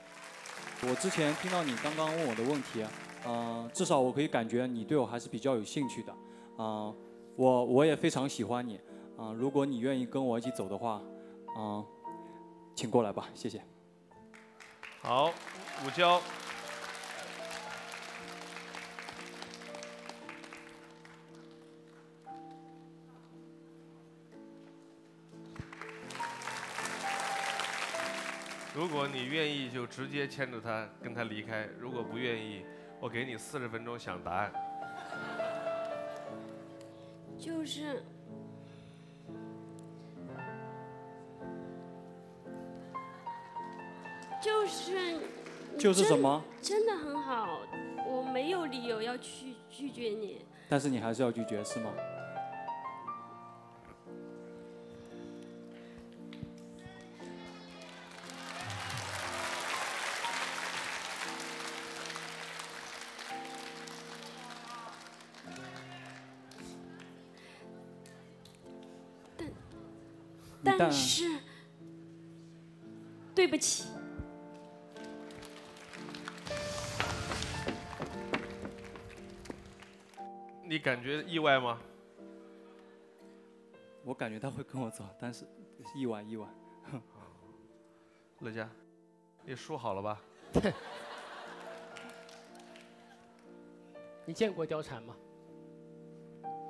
我之前听到你刚刚问我的问题，嗯、至少我可以感觉你对我还是比较有兴趣的，嗯、我我也非常喜欢你，嗯、如果你愿意跟我一起走的话，嗯、请过来吧，谢谢。好，五娇。如果你愿意，就直接牵着他跟他离开；如果不愿意，我给你四十分钟想答案。就是，就是就是什么？真的很好，我没有理由要去拒绝你。但是你还是要拒绝是吗？感觉意外吗？我感觉他会跟我走，但是意外意外。乐嘉，你说好了吧？你见过貂蝉吗？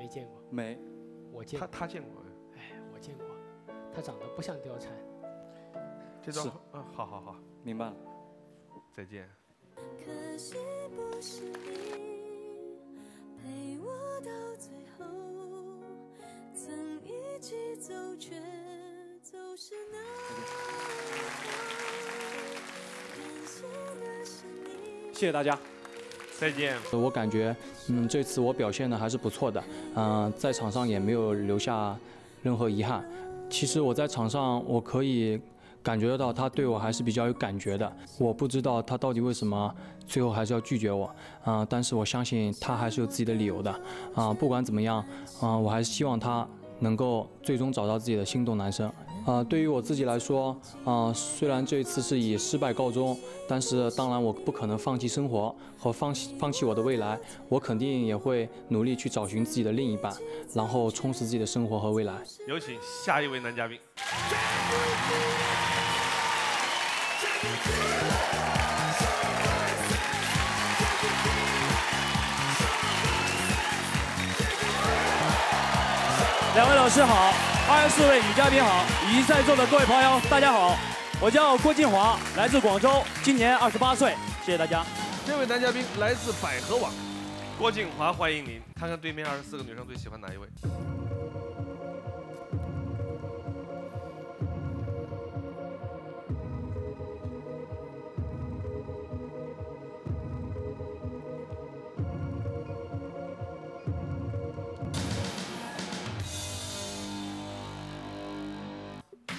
没见过。没。我见他他见过。哎，我见过，他长得不像貂蝉。这段嗯，好好好，明白了。再见。可惜不是你陪我到最后，曾一起走，却走失那感谢的是你。谢谢大家。再见。我感觉，嗯，这次我表现的还是不错的，嗯、在场上也没有留下任何遗憾。其实我在场上，我可以感觉得到他对我还是比较有感觉的。我不知道他到底为什么最后还是要拒绝我，啊、但是我相信他还是有自己的理由的，啊、不管怎么样，啊、我还是希望他能够最终找到自己的心动男生。啊、对于我自己来说，啊、虽然这一次是以失败告终，但是当然我不可能放弃生活和放弃放弃我的未来，我肯定也会努力去找寻自己的另一半，然后充实自己的生活和未来。有请下一位男嘉宾。两位老师好，二十四位女嘉宾好，以及在座的各位朋友，大家好，我叫郭晋华，来自广州，今年二十八岁，谢谢大家。这位男嘉宾来自百合网，郭靖华，欢迎您。看看对面二十四个女生最喜欢哪一位？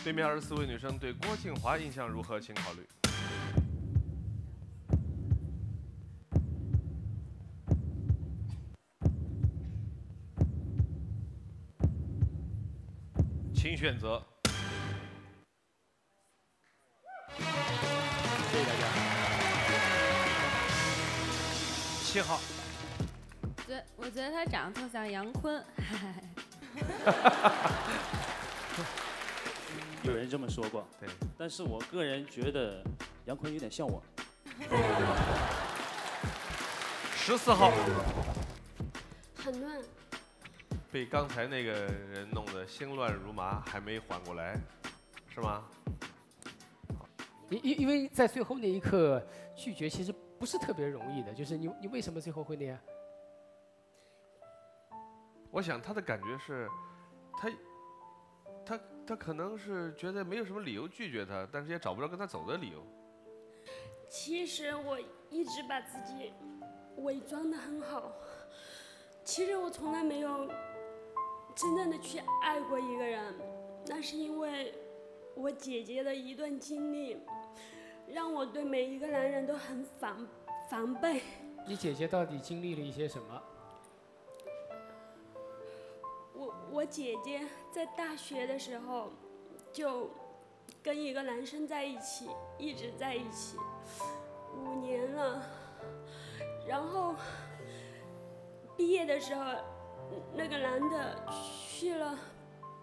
对面二十四位女生对郭庆华印象如何？请考虑。请选择。谢谢大家。七号。觉我觉得他长得特像杨坤，有人这么说过，对，但是我个人觉得杨坤有点像我。十四号。很乱。被刚才那个人弄得心乱如麻，还没缓过来，是吗？因因因为在最后那一刻拒绝其实不是特别容易的，就是你你为什么最后会那样？我想他的感觉是，他，他他可能是觉得没有什么理由拒绝他，但是也找不着跟他走的理由。其实我一直把自己伪装的很好，其实我从来没有真正的去爱过一个人，那是因为我姐姐的一段经历，让我对每一个男人都很防防备。你姐姐到底经历了一些什么？我姐姐在大学的时候就跟一个男生在一起，一直在一起五年了。然后毕业的时候，那个男的去了，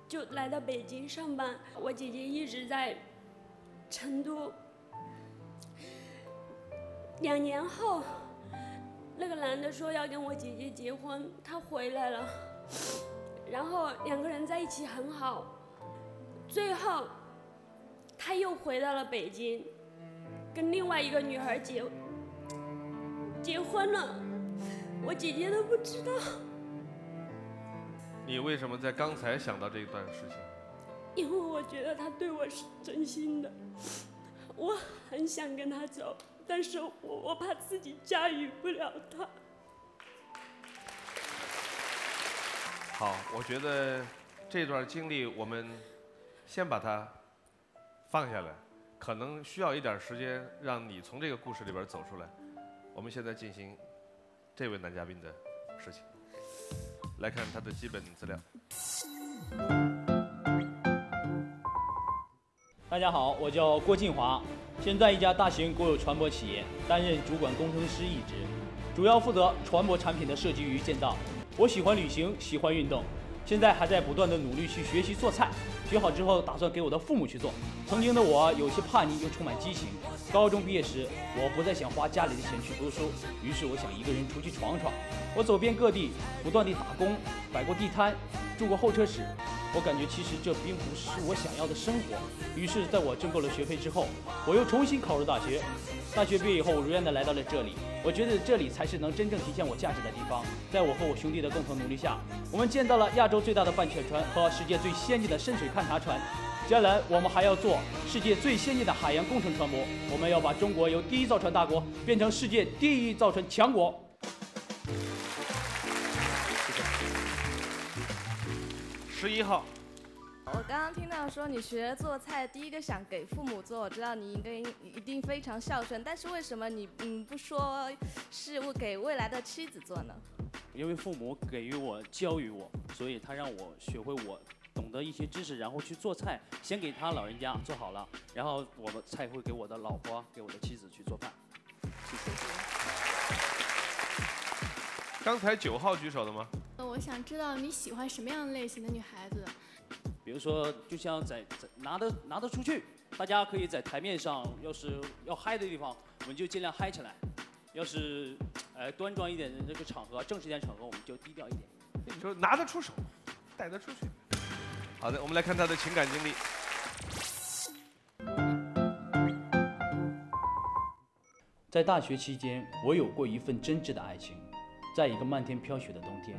就来到北京上班。我姐姐一直在成都。两年后，那个男的说要跟我姐姐结婚，他回来了。然后两个人在一起很好，最后他又回到了北京，跟另外一个女孩结结婚了，我姐姐都不知道。你为什么在刚才想到这一段事情？因为我觉得他对我是真心的，我很想跟他走，但是我我怕自己驾驭不了他。好，我觉得这段经历我们先把它放下来，可能需要一点时间让你从这个故事里边走出来。我们现在进行这位男嘉宾的事情，来看他的基本资料。大家好，我叫郭进华，现在一家大型国有船舶企业担任主管工程师一职，主要负责船舶产品的设计与建造。我喜欢旅行，喜欢运动，现在还在不断的努力去学习做菜。学好之后，打算给我的父母去做。曾经的我有些叛逆又充满激情。高中毕业时，我不再想花家里的钱去读书，于是我想一个人出去闯闯。我走遍各地，不断地打工，摆过地摊，住过候车室。我感觉其实这并不是我想要的生活。于是，在我挣够了学费之后，我又重新考入大学。大学毕业以后，我如愿的来到了这里。我觉得这里才是能真正体现我价值的地方。在我和我兄弟的共同努力下，我们建造了亚洲最大的半潜船和世界最先进的深水勘察船。接下来，我们还要做世界最先进的海洋工程船舶。我们要把中国由第一造船大国变成世界第一造船强国。十一号，我刚刚听到说你学做菜，第一个想给父母做，我知道你应该一定非常孝顺，但是为什么你嗯不说是给未来的妻子做呢？因为父母给予我教育我，所以他让我学会我懂得一些知识，然后去做菜，先给他老人家做好了，然后我们菜会给我的老婆、给我的妻子去做饭。谢谢。刚才九号举手的吗？呃，我想知道你喜欢什么样类型的女孩子？比如说，就像在在拿得拿得出去，大家可以在台面上，要是要嗨的地方，我们就尽量嗨起来；要是呃端庄一点的这个场合，正式一点场合，我们就低调一点。就拿得出手，带得出去。好的，我们来看他的情感经历。在大学期间，我有过一份真挚的爱情。在一个漫天飘雪的冬天，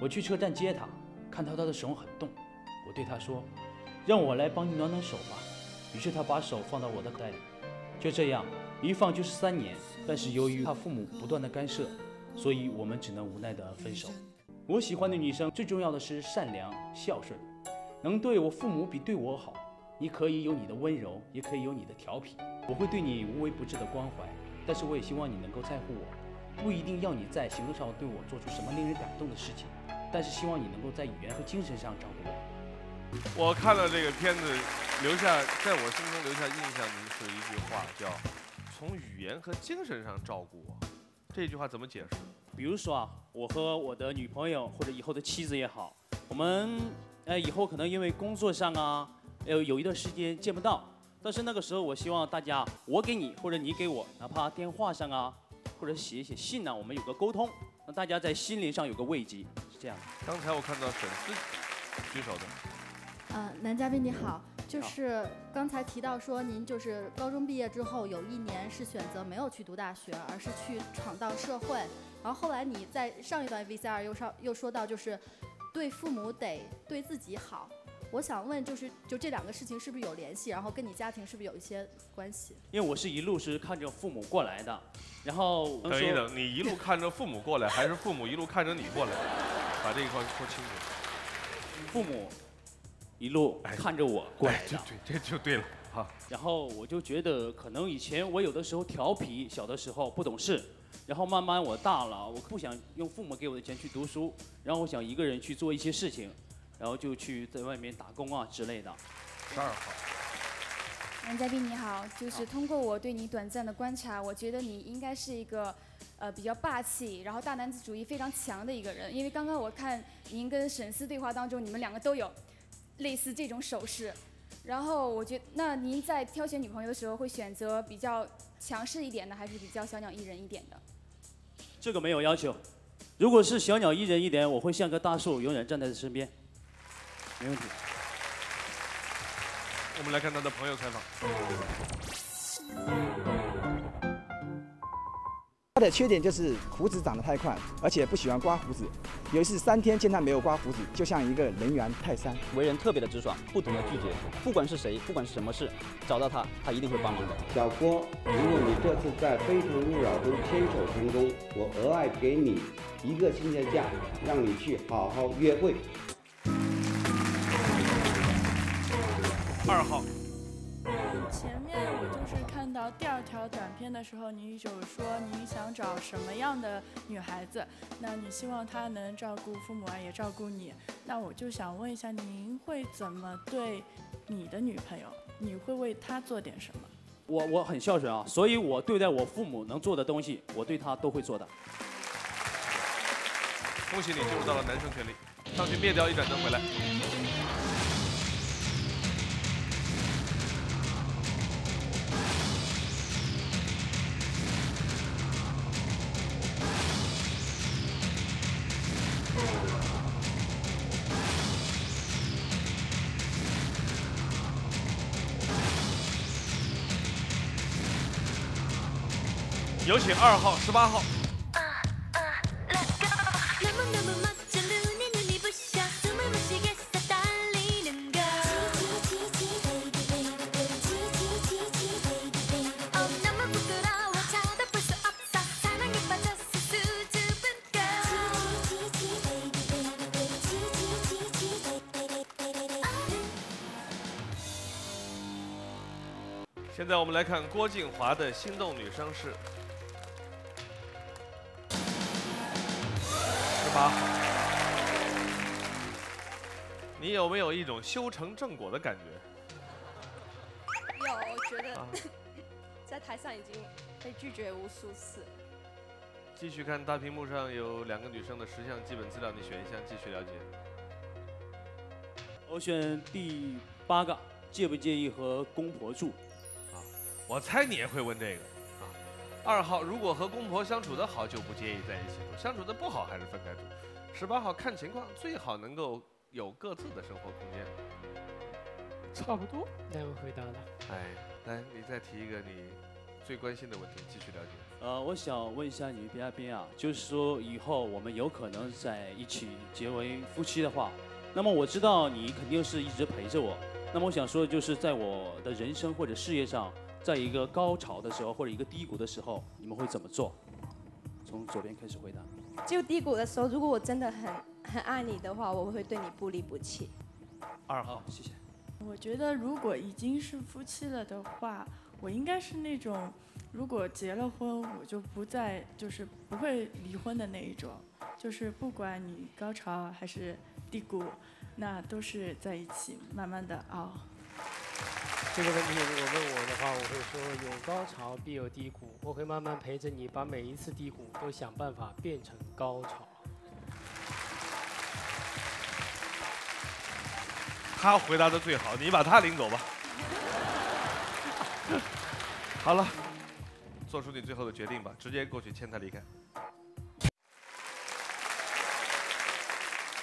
我去车站接她，看到她的手很冻，我对她说：“让我来帮你暖暖手吧。”于是她把手放到我的口袋里，就这样一放就是三年。但是由于她父母不断的干涉，所以我们只能无奈的分手。我喜欢的女生最重要的是善良、孝顺，能对我父母比对我好。你可以有你的温柔，也可以有你的调皮，我会对你无微不至的关怀，但是我也希望你能够在乎我，不一定要你在行动上对我做出什么令人感动的事情，但是希望你能够在语言和精神上照顾我。我看了这个片子，留下在我心中留下印象的是一句话，叫“从语言和精神上照顾我”。这句话怎么解释？比如说啊，我和我的女朋友或者以后的妻子也好，我们呃以后可能因为工作上啊，呃有一段时间见不到，但是那个时候我希望大家我给你或者你给我，哪怕电话上啊，或者写一写信呢、我们有个沟通，让大家在心灵上有个慰藉，是这样。刚才我看到粉丝举手的，呃，男嘉宾你好，就是刚才提到说您就是高中毕业之后有一年是选择没有去读大学，而是去闯荡社会，然后后来你在上一段 VCR 又上又说到就是对父母得对自己好，我想问就是就这两个事情是不是有联系，然后跟你家庭是不是有一些关系？因为我是一路是看着父母过来的，然后等一等，你一路看着父母过来，还是父母一路看着你过来？把这一块说清楚。父母一路看着我过来的，对对，这就对了。好，然后我就觉得，可能以前我有的时候调皮，小的时候不懂事，然后慢慢我大了，我不想用父母给我的钱去读书，然后我想一个人去做一些事情，然后就去在外面打工啊之类的。十二号。男嘉宾你好，就是通过我对你短暂的观察，我觉得你应该是一个，呃，比较霸气，然后大男子主义非常强的一个人。因为刚刚我看您跟沈思对话当中，你们两个都有类似这种手势，然后我觉那您在挑选女朋友的时候，会选择比较强势一点的，还是比较小鸟依人一点的？这个没有要求，如果是小鸟依人一点，我会像棵大树，永远站在他身边，没问题。我们来看他的朋友采访。他的缺点就是胡子长得太快，而且不喜欢刮胡子。有一次三天见他没有刮胡子，就像一个人猿泰山。为人特别的直爽，不懂得拒绝，不管是谁，不管是什么事，找到他，他一定会帮忙的。小郭，如果你这次在《非诚勿扰》中牵手成功，我额外给你一个星期的假，让你去好好约会。二号。前面我就是看到第二条短片的时候，你有说你想找什么样的女孩子？那你希望她能照顾父母啊，也照顾你。那我就想问一下，您会怎么对你的女朋友？你会为她做点什么？我我很孝顺啊，所以我对待我父母能做的东西，我对他都会做的。恭喜你进入到了男生权利，上去灭掉一盏灯回来。有请二号、十八号。现在我们来看郭靖华的心动女生是十八号。你有没有一种修成正果的感觉？有，我觉得啊 在台上已经被拒绝无数次。继续看大屏幕上有两个女生的十项基本资料，你选一项继续了解。我选第八个，介不介意和公婆住？啊我猜你也会问这个啊。二号，如果和公婆相处的好，就不介意在一起住；相处的不好，还是分开住。十八号，看情况，最好能够有各自的生活空间。差不多，那我回答了。哎，来，你再提一个你最关心的问题，继续了解。呃，我想问一下女嘉宾啊，就是说以后我们有可能在一起结为夫妻的话，那么我知道你肯定是一直陪着我。那么我想说的就是，在我的人生或者事业上，在一个高潮的时候或者一个低谷的时候，你们会怎么做？从左边开始回答。就低谷的时候，如果我真的很很爱你的话，我会对你不离不弃。二号，谢谢。我觉得如果已经是夫妻了的话，我应该是那种，如果结了婚，我就不再就是不会离婚的那一种，就是不管你高潮还是低谷，那都是在一起慢慢的熬。这个问题如果问我的话，我会说有高潮必有低谷，我会慢慢陪着你，把每一次低谷都想办法变成高潮。他回答的最好，你把他领走吧。好了，做出你最后的决定吧，直接过去牵他离开。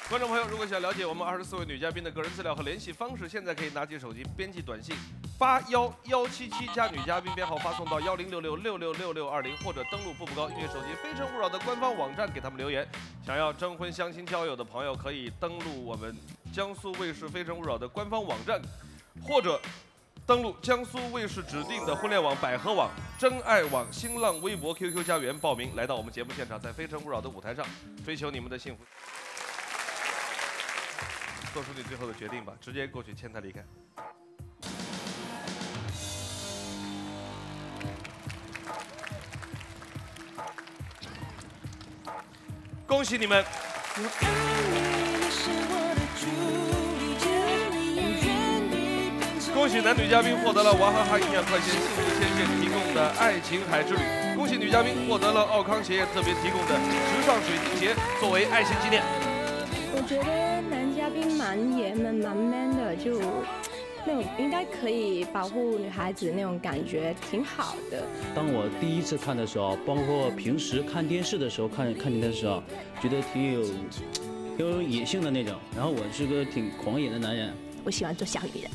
观众朋友，如果想了解我们二十四位女嘉宾的个人资料和联系方式，现在可以拿起手机编辑短信八幺幺七七加女嘉宾编号发送到幺零六六六六六六二零，或者登录步步高音乐手机《非诚勿扰》的官方网站给他们留言。想要征婚、相亲、交友的朋友，可以登录我们江苏卫视《非诚勿扰》的官方网站，或者登录江苏卫视指定的婚恋网百合网、真爱网、新浪微博、QQ 家园报名，来到我们节目现场，在《非诚勿扰》的舞台上追求你们的幸福。做出你最后的决定吧，直接过去牵他离开。恭喜你们！恭喜男女嘉宾获得了娃哈哈营养快线幸福牵线提供的爱琴海之旅，恭喜女嘉宾获得了奥康鞋业特别提供的时尚水晶鞋作为爱心纪念。我觉得男嘉宾蛮爷们、蛮 man 的，就那种应该可以保护女孩子那种感觉，挺好的。当我第一次看的时候，包括平时看电视的时候，看看你的时候，觉得挺有挺有野性的那种。然后我是个挺狂野的男人，我喜欢做小女人。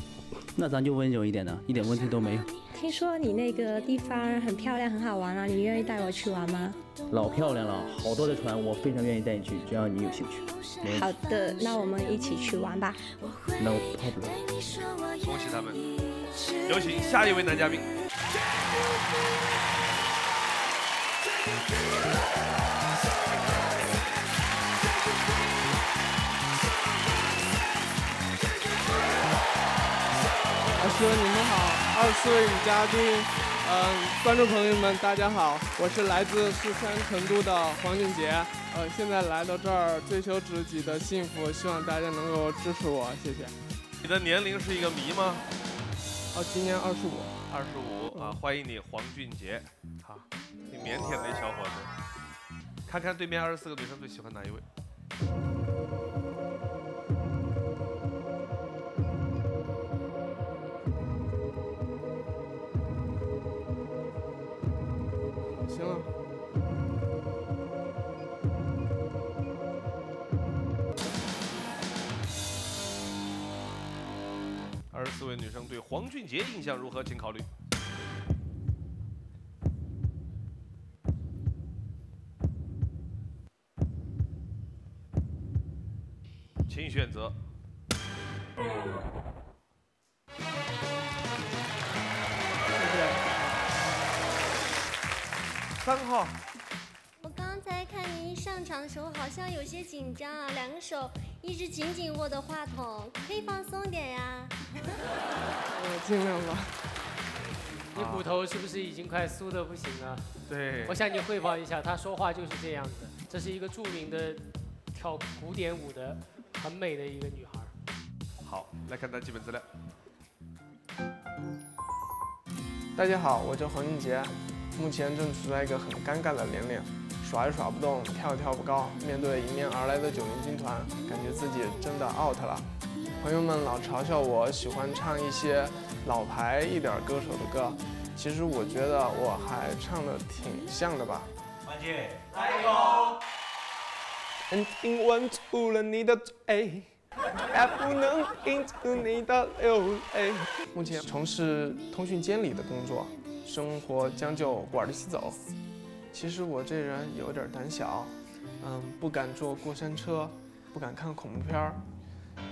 那咱就温柔一点的，一点问题都没有。听说你那个地方很漂亮，很好玩啊，你愿意带我去玩吗？老漂亮了，好多的船，我非常愿意带你去，只要你有兴趣。没好的，那我们一起去玩吧。No problem。恭喜他们！有请下一位男嘉宾。老师你们好，二位女嘉宾，嗯，观众朋友们大家好，我是来自四川成都的黄俊杰，呃，现在来到这儿追求自己的幸福，希望大家能够支持我，谢谢。你的年龄是一个谜吗？哦，今年二十五。二十五啊，欢迎你，黄俊杰。好，挺腼腆的一小伙子。看看对面二十四个女生最喜欢哪一位？行了。二十四位女生对黄俊杰印象如何？请考虑。请选择。三号，我刚才看您上场的时候，好像有些紧张啊，两个手一直紧紧握着话筒，可以放松点呀。我尽量吧。你骨头是不是已经快酥的不行了？对我向你汇报一下，她说话就是这样子。这是一个著名的跳古典舞的很美的一个女孩。好，来看她基本资料。大家好，我叫黄英杰，目前正处在一个很尴尬的年龄，耍也耍不动，跳也跳不高。面对迎面而来的九零军团，感觉自己真的 out 了。朋友们老嘲笑我喜欢唱一些老牌一点歌手的歌，其实我觉得我还唱的挺像的吧。黄姐，加油！恩情吻住了你的嘴，也不能停止你的流泪。目前从事通讯监理的工作，生活将就管着起走。其实我这人有点胆小，嗯，不敢坐过山车，不敢看恐怖片儿。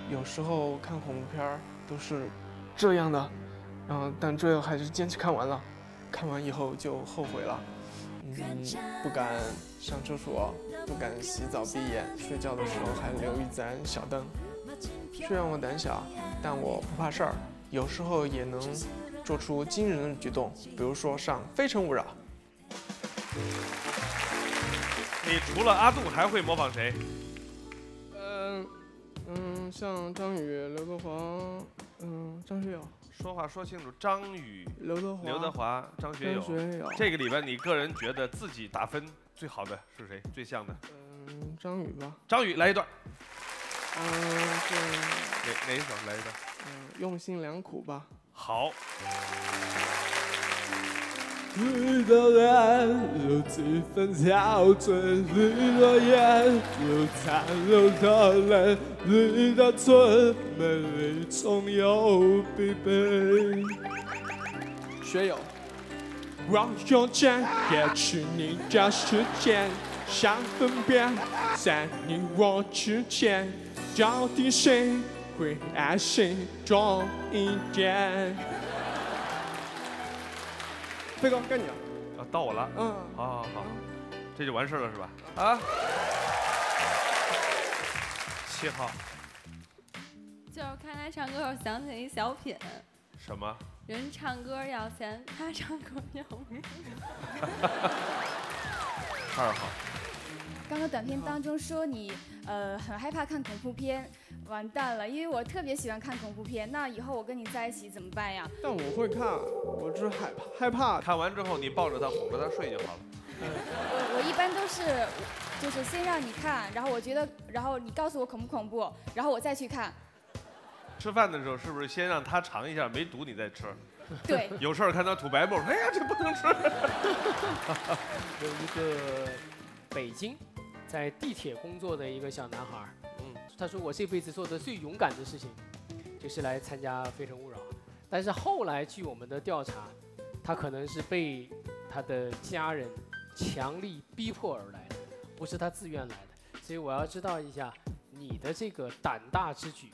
有时候看恐怖片儿都是这样的，然后但最后还是坚持看完了。看完以后就后悔了，嗯，不敢上厕所，不敢洗澡闭眼，睡觉的时候还留一盏小灯。虽然我胆小，但我不怕事儿，有时候也能做出惊人的举动，比如说上《非诚勿扰》。你除了阿杜还会模仿谁？嗯嗯，像张宇、刘德华，嗯，张学友。说话说清楚，张宇、刘德华、刘德华、张学友。学友这个里边，你个人觉得自己打分最好的是谁？最像的？嗯，张宇吧。张宇来一段。嗯，是哪哪一首？来一段。嗯，用心良苦吧。好。你的脸有几分憔悴，你的眼有残留的泪，你的嘴美丽中有疲惫。学友，我用剑撇去你的时间，想分辨在你我之间，到底谁会爱谁重一点？飞哥，该你了。啊，到我了。嗯，好好好，这就完事儿了是吧？啊，七号，就是看他唱歌，我想起一小品，什么？人唱歌要钱，他唱歌要命。二号，刚刚短片当中说你呃很害怕看恐怖片，完蛋了，因为我特别喜欢看恐怖片。那以后我跟你在一起怎么办呀？但我会看，我只是害怕害怕。看完之后你抱着他哄着他睡就好了。我我一般都是就是先让你看，然后我觉得，然后你告诉我恐不恐怖，然后我再去看。吃饭的时候是不是先让他尝一下没毒你再吃？对。有事儿看他吐白沫，哎呀这不能吃。有一个北京在地铁工作的一个小男孩，嗯，他说我这辈子做的最勇敢的事情，就是来参加《非诚勿扰》，但是后来据我们的调查，他可能是被他的家人强力逼迫而来的，不是他自愿来的，所以我要知道一下你的这个胆大之举，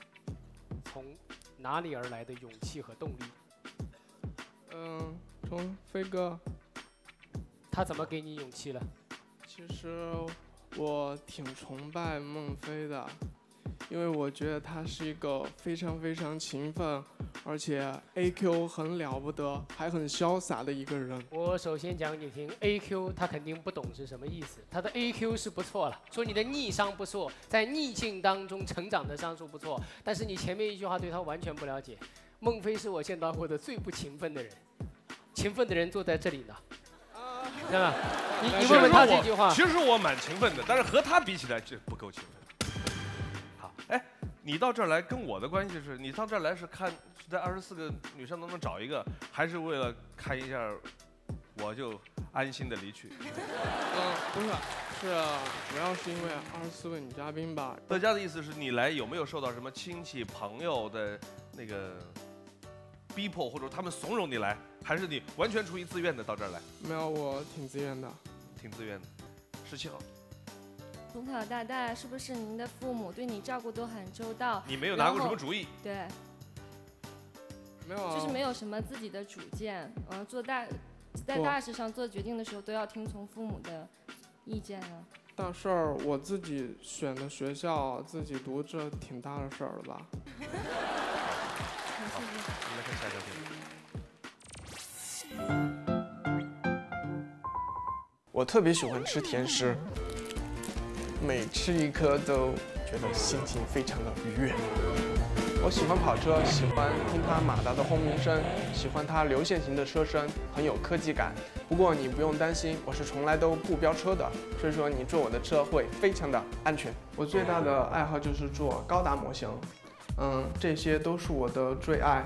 从哪里而来的勇气和动力？嗯，从飞哥。他怎么给你勇气了？其实我挺崇拜孟非的，因为我觉得他是一个非常非常勤奋，而且 A Q 很了不得，还很潇洒的一个人。我首先讲给你听，A Q 他肯定不懂是什么意思。他的 A Q 是不错了，说你的逆商不错，在逆境当中成长的商数不错。但是你前面一句话对他完全不了解。孟非是我见到过的最不勤奋的人，勤奋的人坐在这里呢。对吧？你你问问他这句话。其实我蛮勤奋的，但是和他比起来就不够勤奋。好，哎，你到这儿来跟我的关系是，你到这儿来是看是在二十四个女生当中找一个，还是为了看一下我就安心的离去？嗯，不是，是主要是因为二十四位女嘉宾吧。乐嘉的意思是你来有没有受到什么亲戚朋友的那个逼迫，或者他们怂恿你来？还是你完全出于自愿的到这儿来？没有，我挺自愿的，挺自愿的。十七号，从小到大，是不是您的父母对你照顾都很周到？你没有拿过什么主意？对，没有，啊就是没有什么自己的主见。嗯，做大，在大事上做决定的时候都要听从父母的意见啊。大事儿我自己选的学校，自己读，这挺大的事儿了吧？我特别喜欢吃甜食，每吃一颗都觉得心情非常的愉悦。我喜欢跑车，喜欢听它马达的轰鸣声，喜欢它流线型的车身，很有科技感。不过你不用担心，我是从来都不飙车的，所以说你坐我的车会非常的安全。我最大的爱好就是做高达模型，嗯，这些都是我的最爱。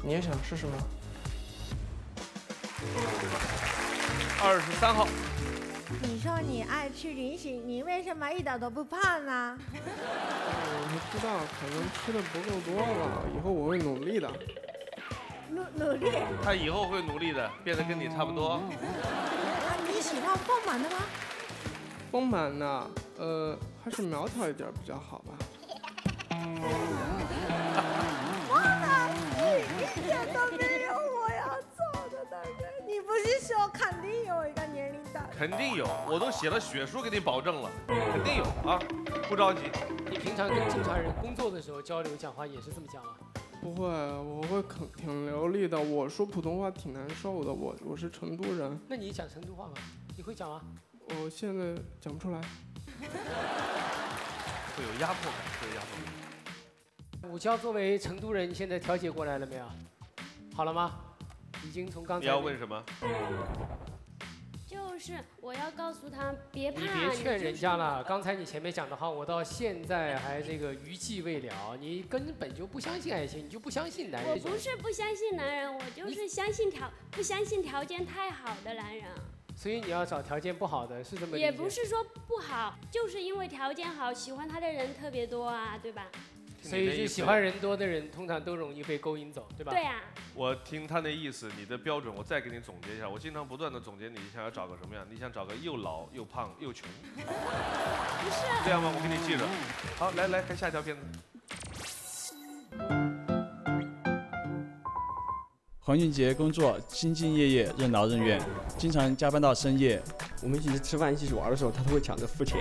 你也想试试吗？二十三号，你说你爱吃零食，你为什么一点都不胖呢？我不知道，可能吃的不够多吧。以后我会努力的。努努力。他以后会努力的，变得跟你差不多。你喜欢丰满的吗？丰满的，呃，还是苗条一点比较好吧。是说肯定有一个年龄的？肯定有，我都写了血书给你保证了，肯定有啊，不着急。你平常跟正常人工作的时候交流讲话也是这么讲吗？不会，我会挺挺流利的。我说普通话挺难受的，我我是成都人。那你讲成都话吗？你会讲吗？我现在讲不出来。会有压迫感，会有压迫感。武娇作为成都人，你现在调节过来了没有？好了吗？已经从刚才。你要问什么？就是我要告诉他别怕。你别劝人家了，刚才你前面讲的话，我到现在还这个余悸未了。你根本就不相信爱情，你就不相信男人。我不是不相信男人，我就是相信条不相信条件太好的男人。所以你要找条件不好的，是这么也不是说不好，就是因为条件好，喜欢他的人特别多啊，对吧？所以就喜欢人多的人，通常都容易被勾引走，对吧？对呀。我听他那意思，你的标准，我再给你总结一下。我经常不断的总结，你想要找个什么样？你想找个又老又胖又穷？不是。这样吗？我给你记着。好，来来看下一条片子。黄俊杰工作兢兢业业，任劳任怨，经常加班到深夜。我们一起吃饭、一起玩的时候，他都会抢着付钱。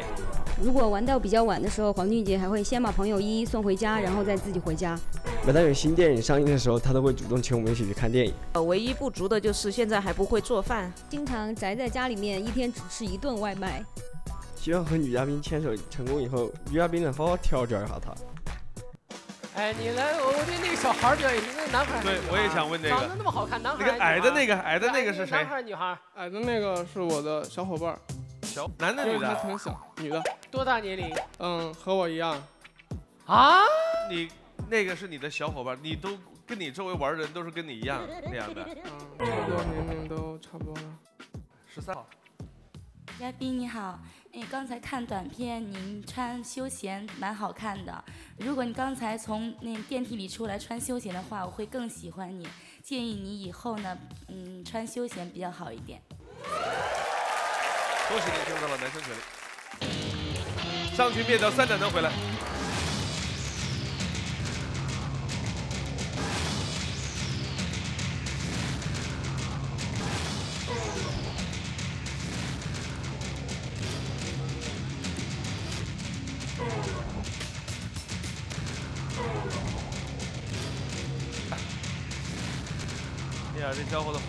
如果玩到比较晚的时候，黄俊杰还会先把朋友一一送回家，然后再自己回家。每当有新电影上映的时候，他都会主动请我们一起去看电影。呃，唯一不足的就是现在还不会做饭，经常宅在家里面，一天只吃一顿外卖。希望和女嘉宾牵手成功以后，女嘉宾能好好调教一下他。哎，你来，我我对那个小孩表演，那个男孩对我也想问这个长得那么好看，男孩那个矮的那个矮的那个是谁男孩女孩？矮的那个是我的小伙伴，小男的女的？挺小，女的，多大年龄？嗯，和我一样。啊？你那个是你的小伙伴，你都跟你周围玩的人都是跟你一样那样的。嗯，差不多年龄都差不多了。十三号，嘉宾你好，你刚才看短片，您穿休闲蛮好看的。如果你刚才从那电梯里出来穿休闲的话，我会更喜欢你。建议你以后呢，嗯，穿休闲比较好一点。恭喜你进入到了男生群里。上去灭掉三盏灯回来。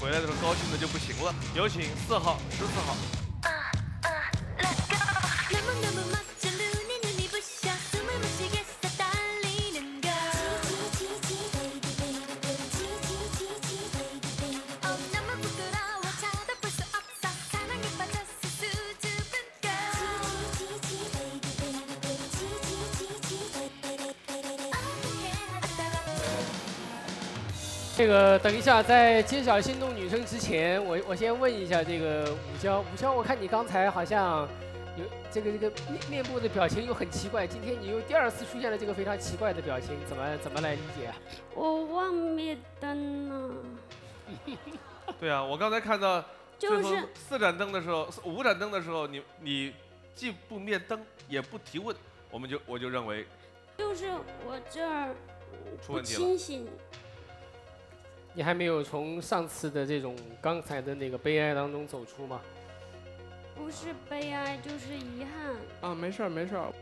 回来的时候高兴的就不行了。有请四号、十四号。这个等一下，在揭晓心动女生之前，我我先问一下这个武娇，武娇，我看你刚才好像有这个这个面面部的表情又很奇怪，今天你又第二次出现了这个非常奇怪的表情，怎么怎么来理解啊？我忘灭灯了。对啊，我刚才看到最后就是四盏灯的时候，五盏灯的时候，你你既不灭灯也不提问，我们就我就认为就是我这儿不出问题了清醒，你还没有从上次的这种刚才的那个悲哀当中走出吗？不是悲哀就是遗憾。啊，没事儿没事儿，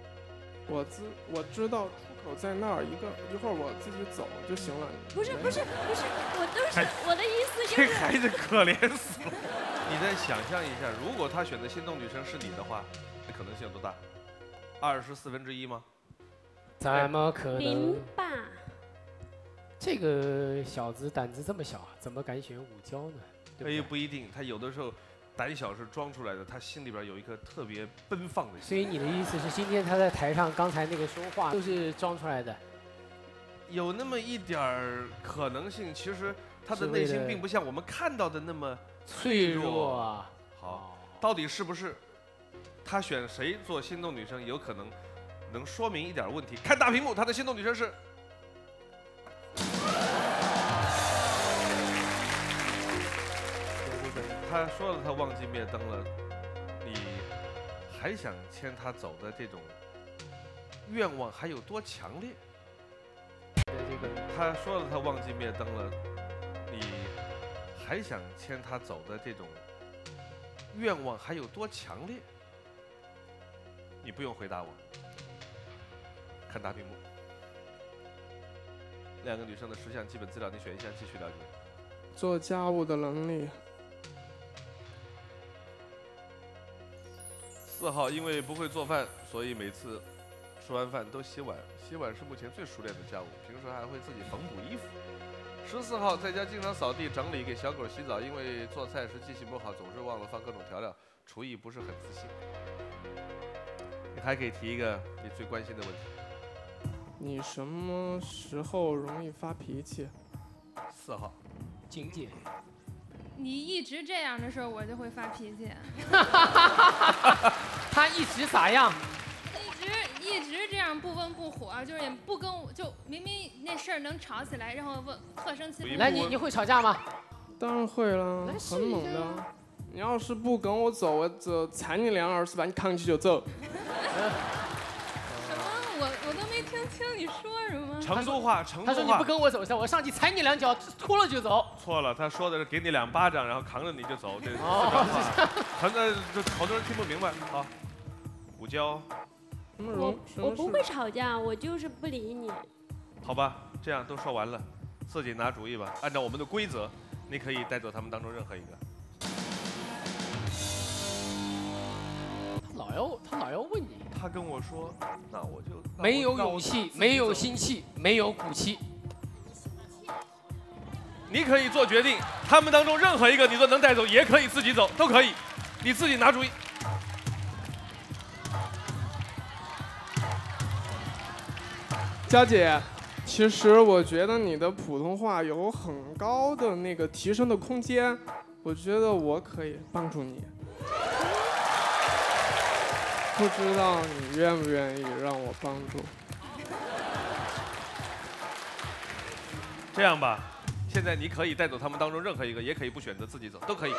我知我知道出口在那儿，一个一会儿我自己走就行了。不是不是不是，我都是哎我的意思就这。孩子可怜死了。你再想象一下，如果他选择心动女生是你的话，那可能性有多大？二十四分之一吗？怎么可能零？吧，这个小子胆子这么小，怎么敢选武娇呢？对哎，不对？不一定，他有的时候胆小是装出来的，他心里边有一颗特别奔放的心。所以你的意思是，今天他在台上刚才那个说话都是装出来的？有那么一点儿可能性，其实他的内心并不像我们看到的那么脆弱啊。好，到底是不是他选谁做心动女生，有可能能说明一点问题。看大屏幕，他的心动女生是他说了他忘记灭灯了，你还想牵他走的这种愿望还有多强烈？他说了他忘记灭灯了，你还想牵他走的这种愿望还有多强烈？你不用回答我，看大屏幕。两个女生的十项基本资料，你选一项继续了解。做家务的能力，四号因为不会做饭，所以每次吃完饭都洗碗。洗碗是目前最熟练的家务，平时还会自己缝补衣服。十四号在家经常扫地整理，给小狗洗澡，因为做菜时记性不好，总是忘了放各种调料，厨艺不是很自信。你还可以提一个你最关心的问题。你什么时候容易发脾气？四号，景姐，你一直这样的时候，我就会发脾气。他一直咋样？一直一直这样不温不火，就是也不跟我就明明那事儿能吵起来，然后问特生气。来，你你会吵架吗？当然会了，很猛的。你要是不跟我走，我就踩你两耳屎，把你扛起就走。听你说什么。成都话，成都话。他说你不跟我走，我上去踩你两脚，脱了就走。错了，他说的是给你两巴掌，然后扛着你就走，这四川话。很多就好多人听不明白。好，武娇，我我不会吵架，我就是不理你。好吧，这样都说完了，自己拿主意吧。按照我们的规则，你可以带走他们当中任何一个。老要他老要问你？他跟我说，那我就没有勇气，没有心气，没有骨气。你可以做决定，他们当中任何一个你都能带走，也可以自己走，都可以，你自己拿主意。佳姐，其实我觉得你的普通话有很高的那个提升的空间，我觉得我可以帮助你。不知道你愿不愿意让我帮助？这样吧，现在你可以带走他们当中任何一个，也可以不选择自己走，都可以。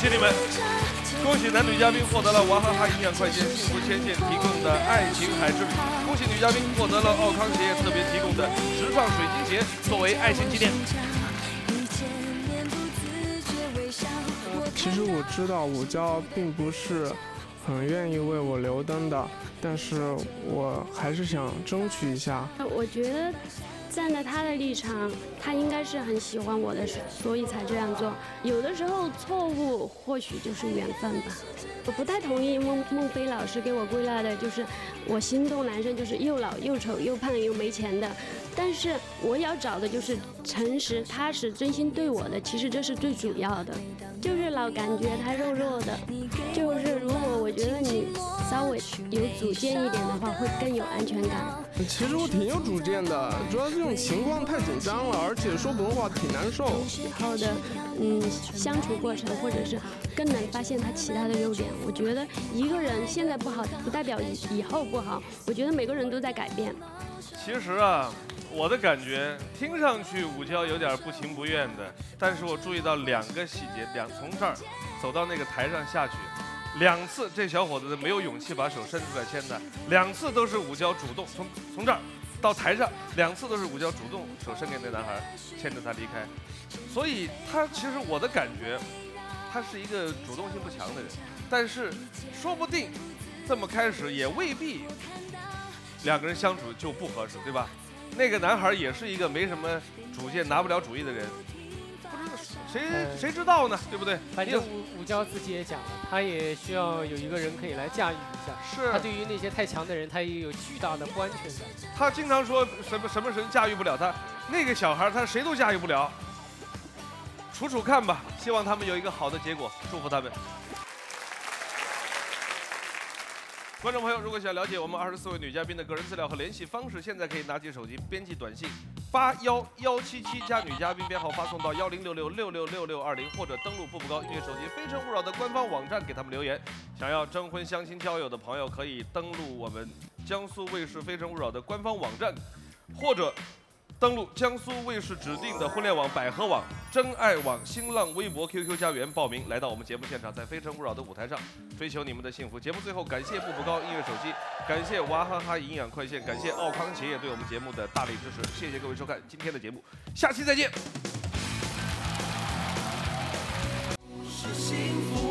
喜你们！恭喜男女嘉宾获得了娃哈哈营养快线幸福牵线提供的爱情海之旅，恭喜女嘉宾获得了奥康鞋业特别提供的时尚水晶鞋作为爱情纪念。其实我知道武娇并不是很愿意为我留灯的，但是我还是想争取一下。我觉得站在他的立场，他应该是很喜欢我的，所以才这样做。有的时候错误或许就是缘分吧。我不太同意孟孟非老师给我归纳的，就是我心动男生就是又老又丑又胖又没钱的。但是我要找的就是诚实、踏实、真心对我的，其实这是最主要的。就是老感觉他肉肉的，就是如果我觉得你稍微有主见一点的话，会更有安全感。其实我挺有主见的，主要这种情况太紧张了，而且说普通话挺难受。以后的嗯相处过程，或者是更能发现他其他的优点。我觉得一个人现在不好，不代表以以后不好。我觉得每个人都在改变。其实啊，我的感觉听上去武娇有点不情不愿的，但是我注意到两个细节，两从这儿走到那个台上下去，两次这小伙子没有勇气把手伸出来牵的，两次都是武娇主动从从这儿到台上，两次都是武娇主动手伸给那男孩，牵着他离开，所以他其实我的感觉，他是一个主动性不强的人，但是说不定这么开始也未必。两个人相处就不合适，对吧？那个男孩也是一个没什么主见、拿不了主意的人，不知道谁谁知道呢，对不对？反正武武娇自己也讲了，他也需要有一个人可以来驾驭一下。是。他对于那些太强的人，他也有巨大的不安全感。他经常说什么什么人驾驭不了他，那个小孩他谁都驾驭不了。处处看吧，希望他们有一个好的结果，祝福他们。观众朋友，如果想了解我们二十四位女嘉宾的个人资料和联系方式，现在可以拿起手机编辑短信八幺幺七七加女嘉宾编号发送到幺零六六六六六六二零，或者登录步步高音乐手机非诚勿扰的官方网站给他们留言。想要征婚、相亲、交友的朋友，可以登录我们江苏卫视非诚勿扰的官方网站，或者。登录江苏卫视指定的婚恋网百合网、真爱网、新浪微博、QQ 家园报名，来到我们节目现场，在《非诚勿扰》的舞台上追求你们的幸福。节目最后，感谢步步高音乐手机，感谢娃哈哈营养快线，感谢奥康鞋业对我们节目的大力支持。谢谢各位收看今天的节目，下期再见。是幸福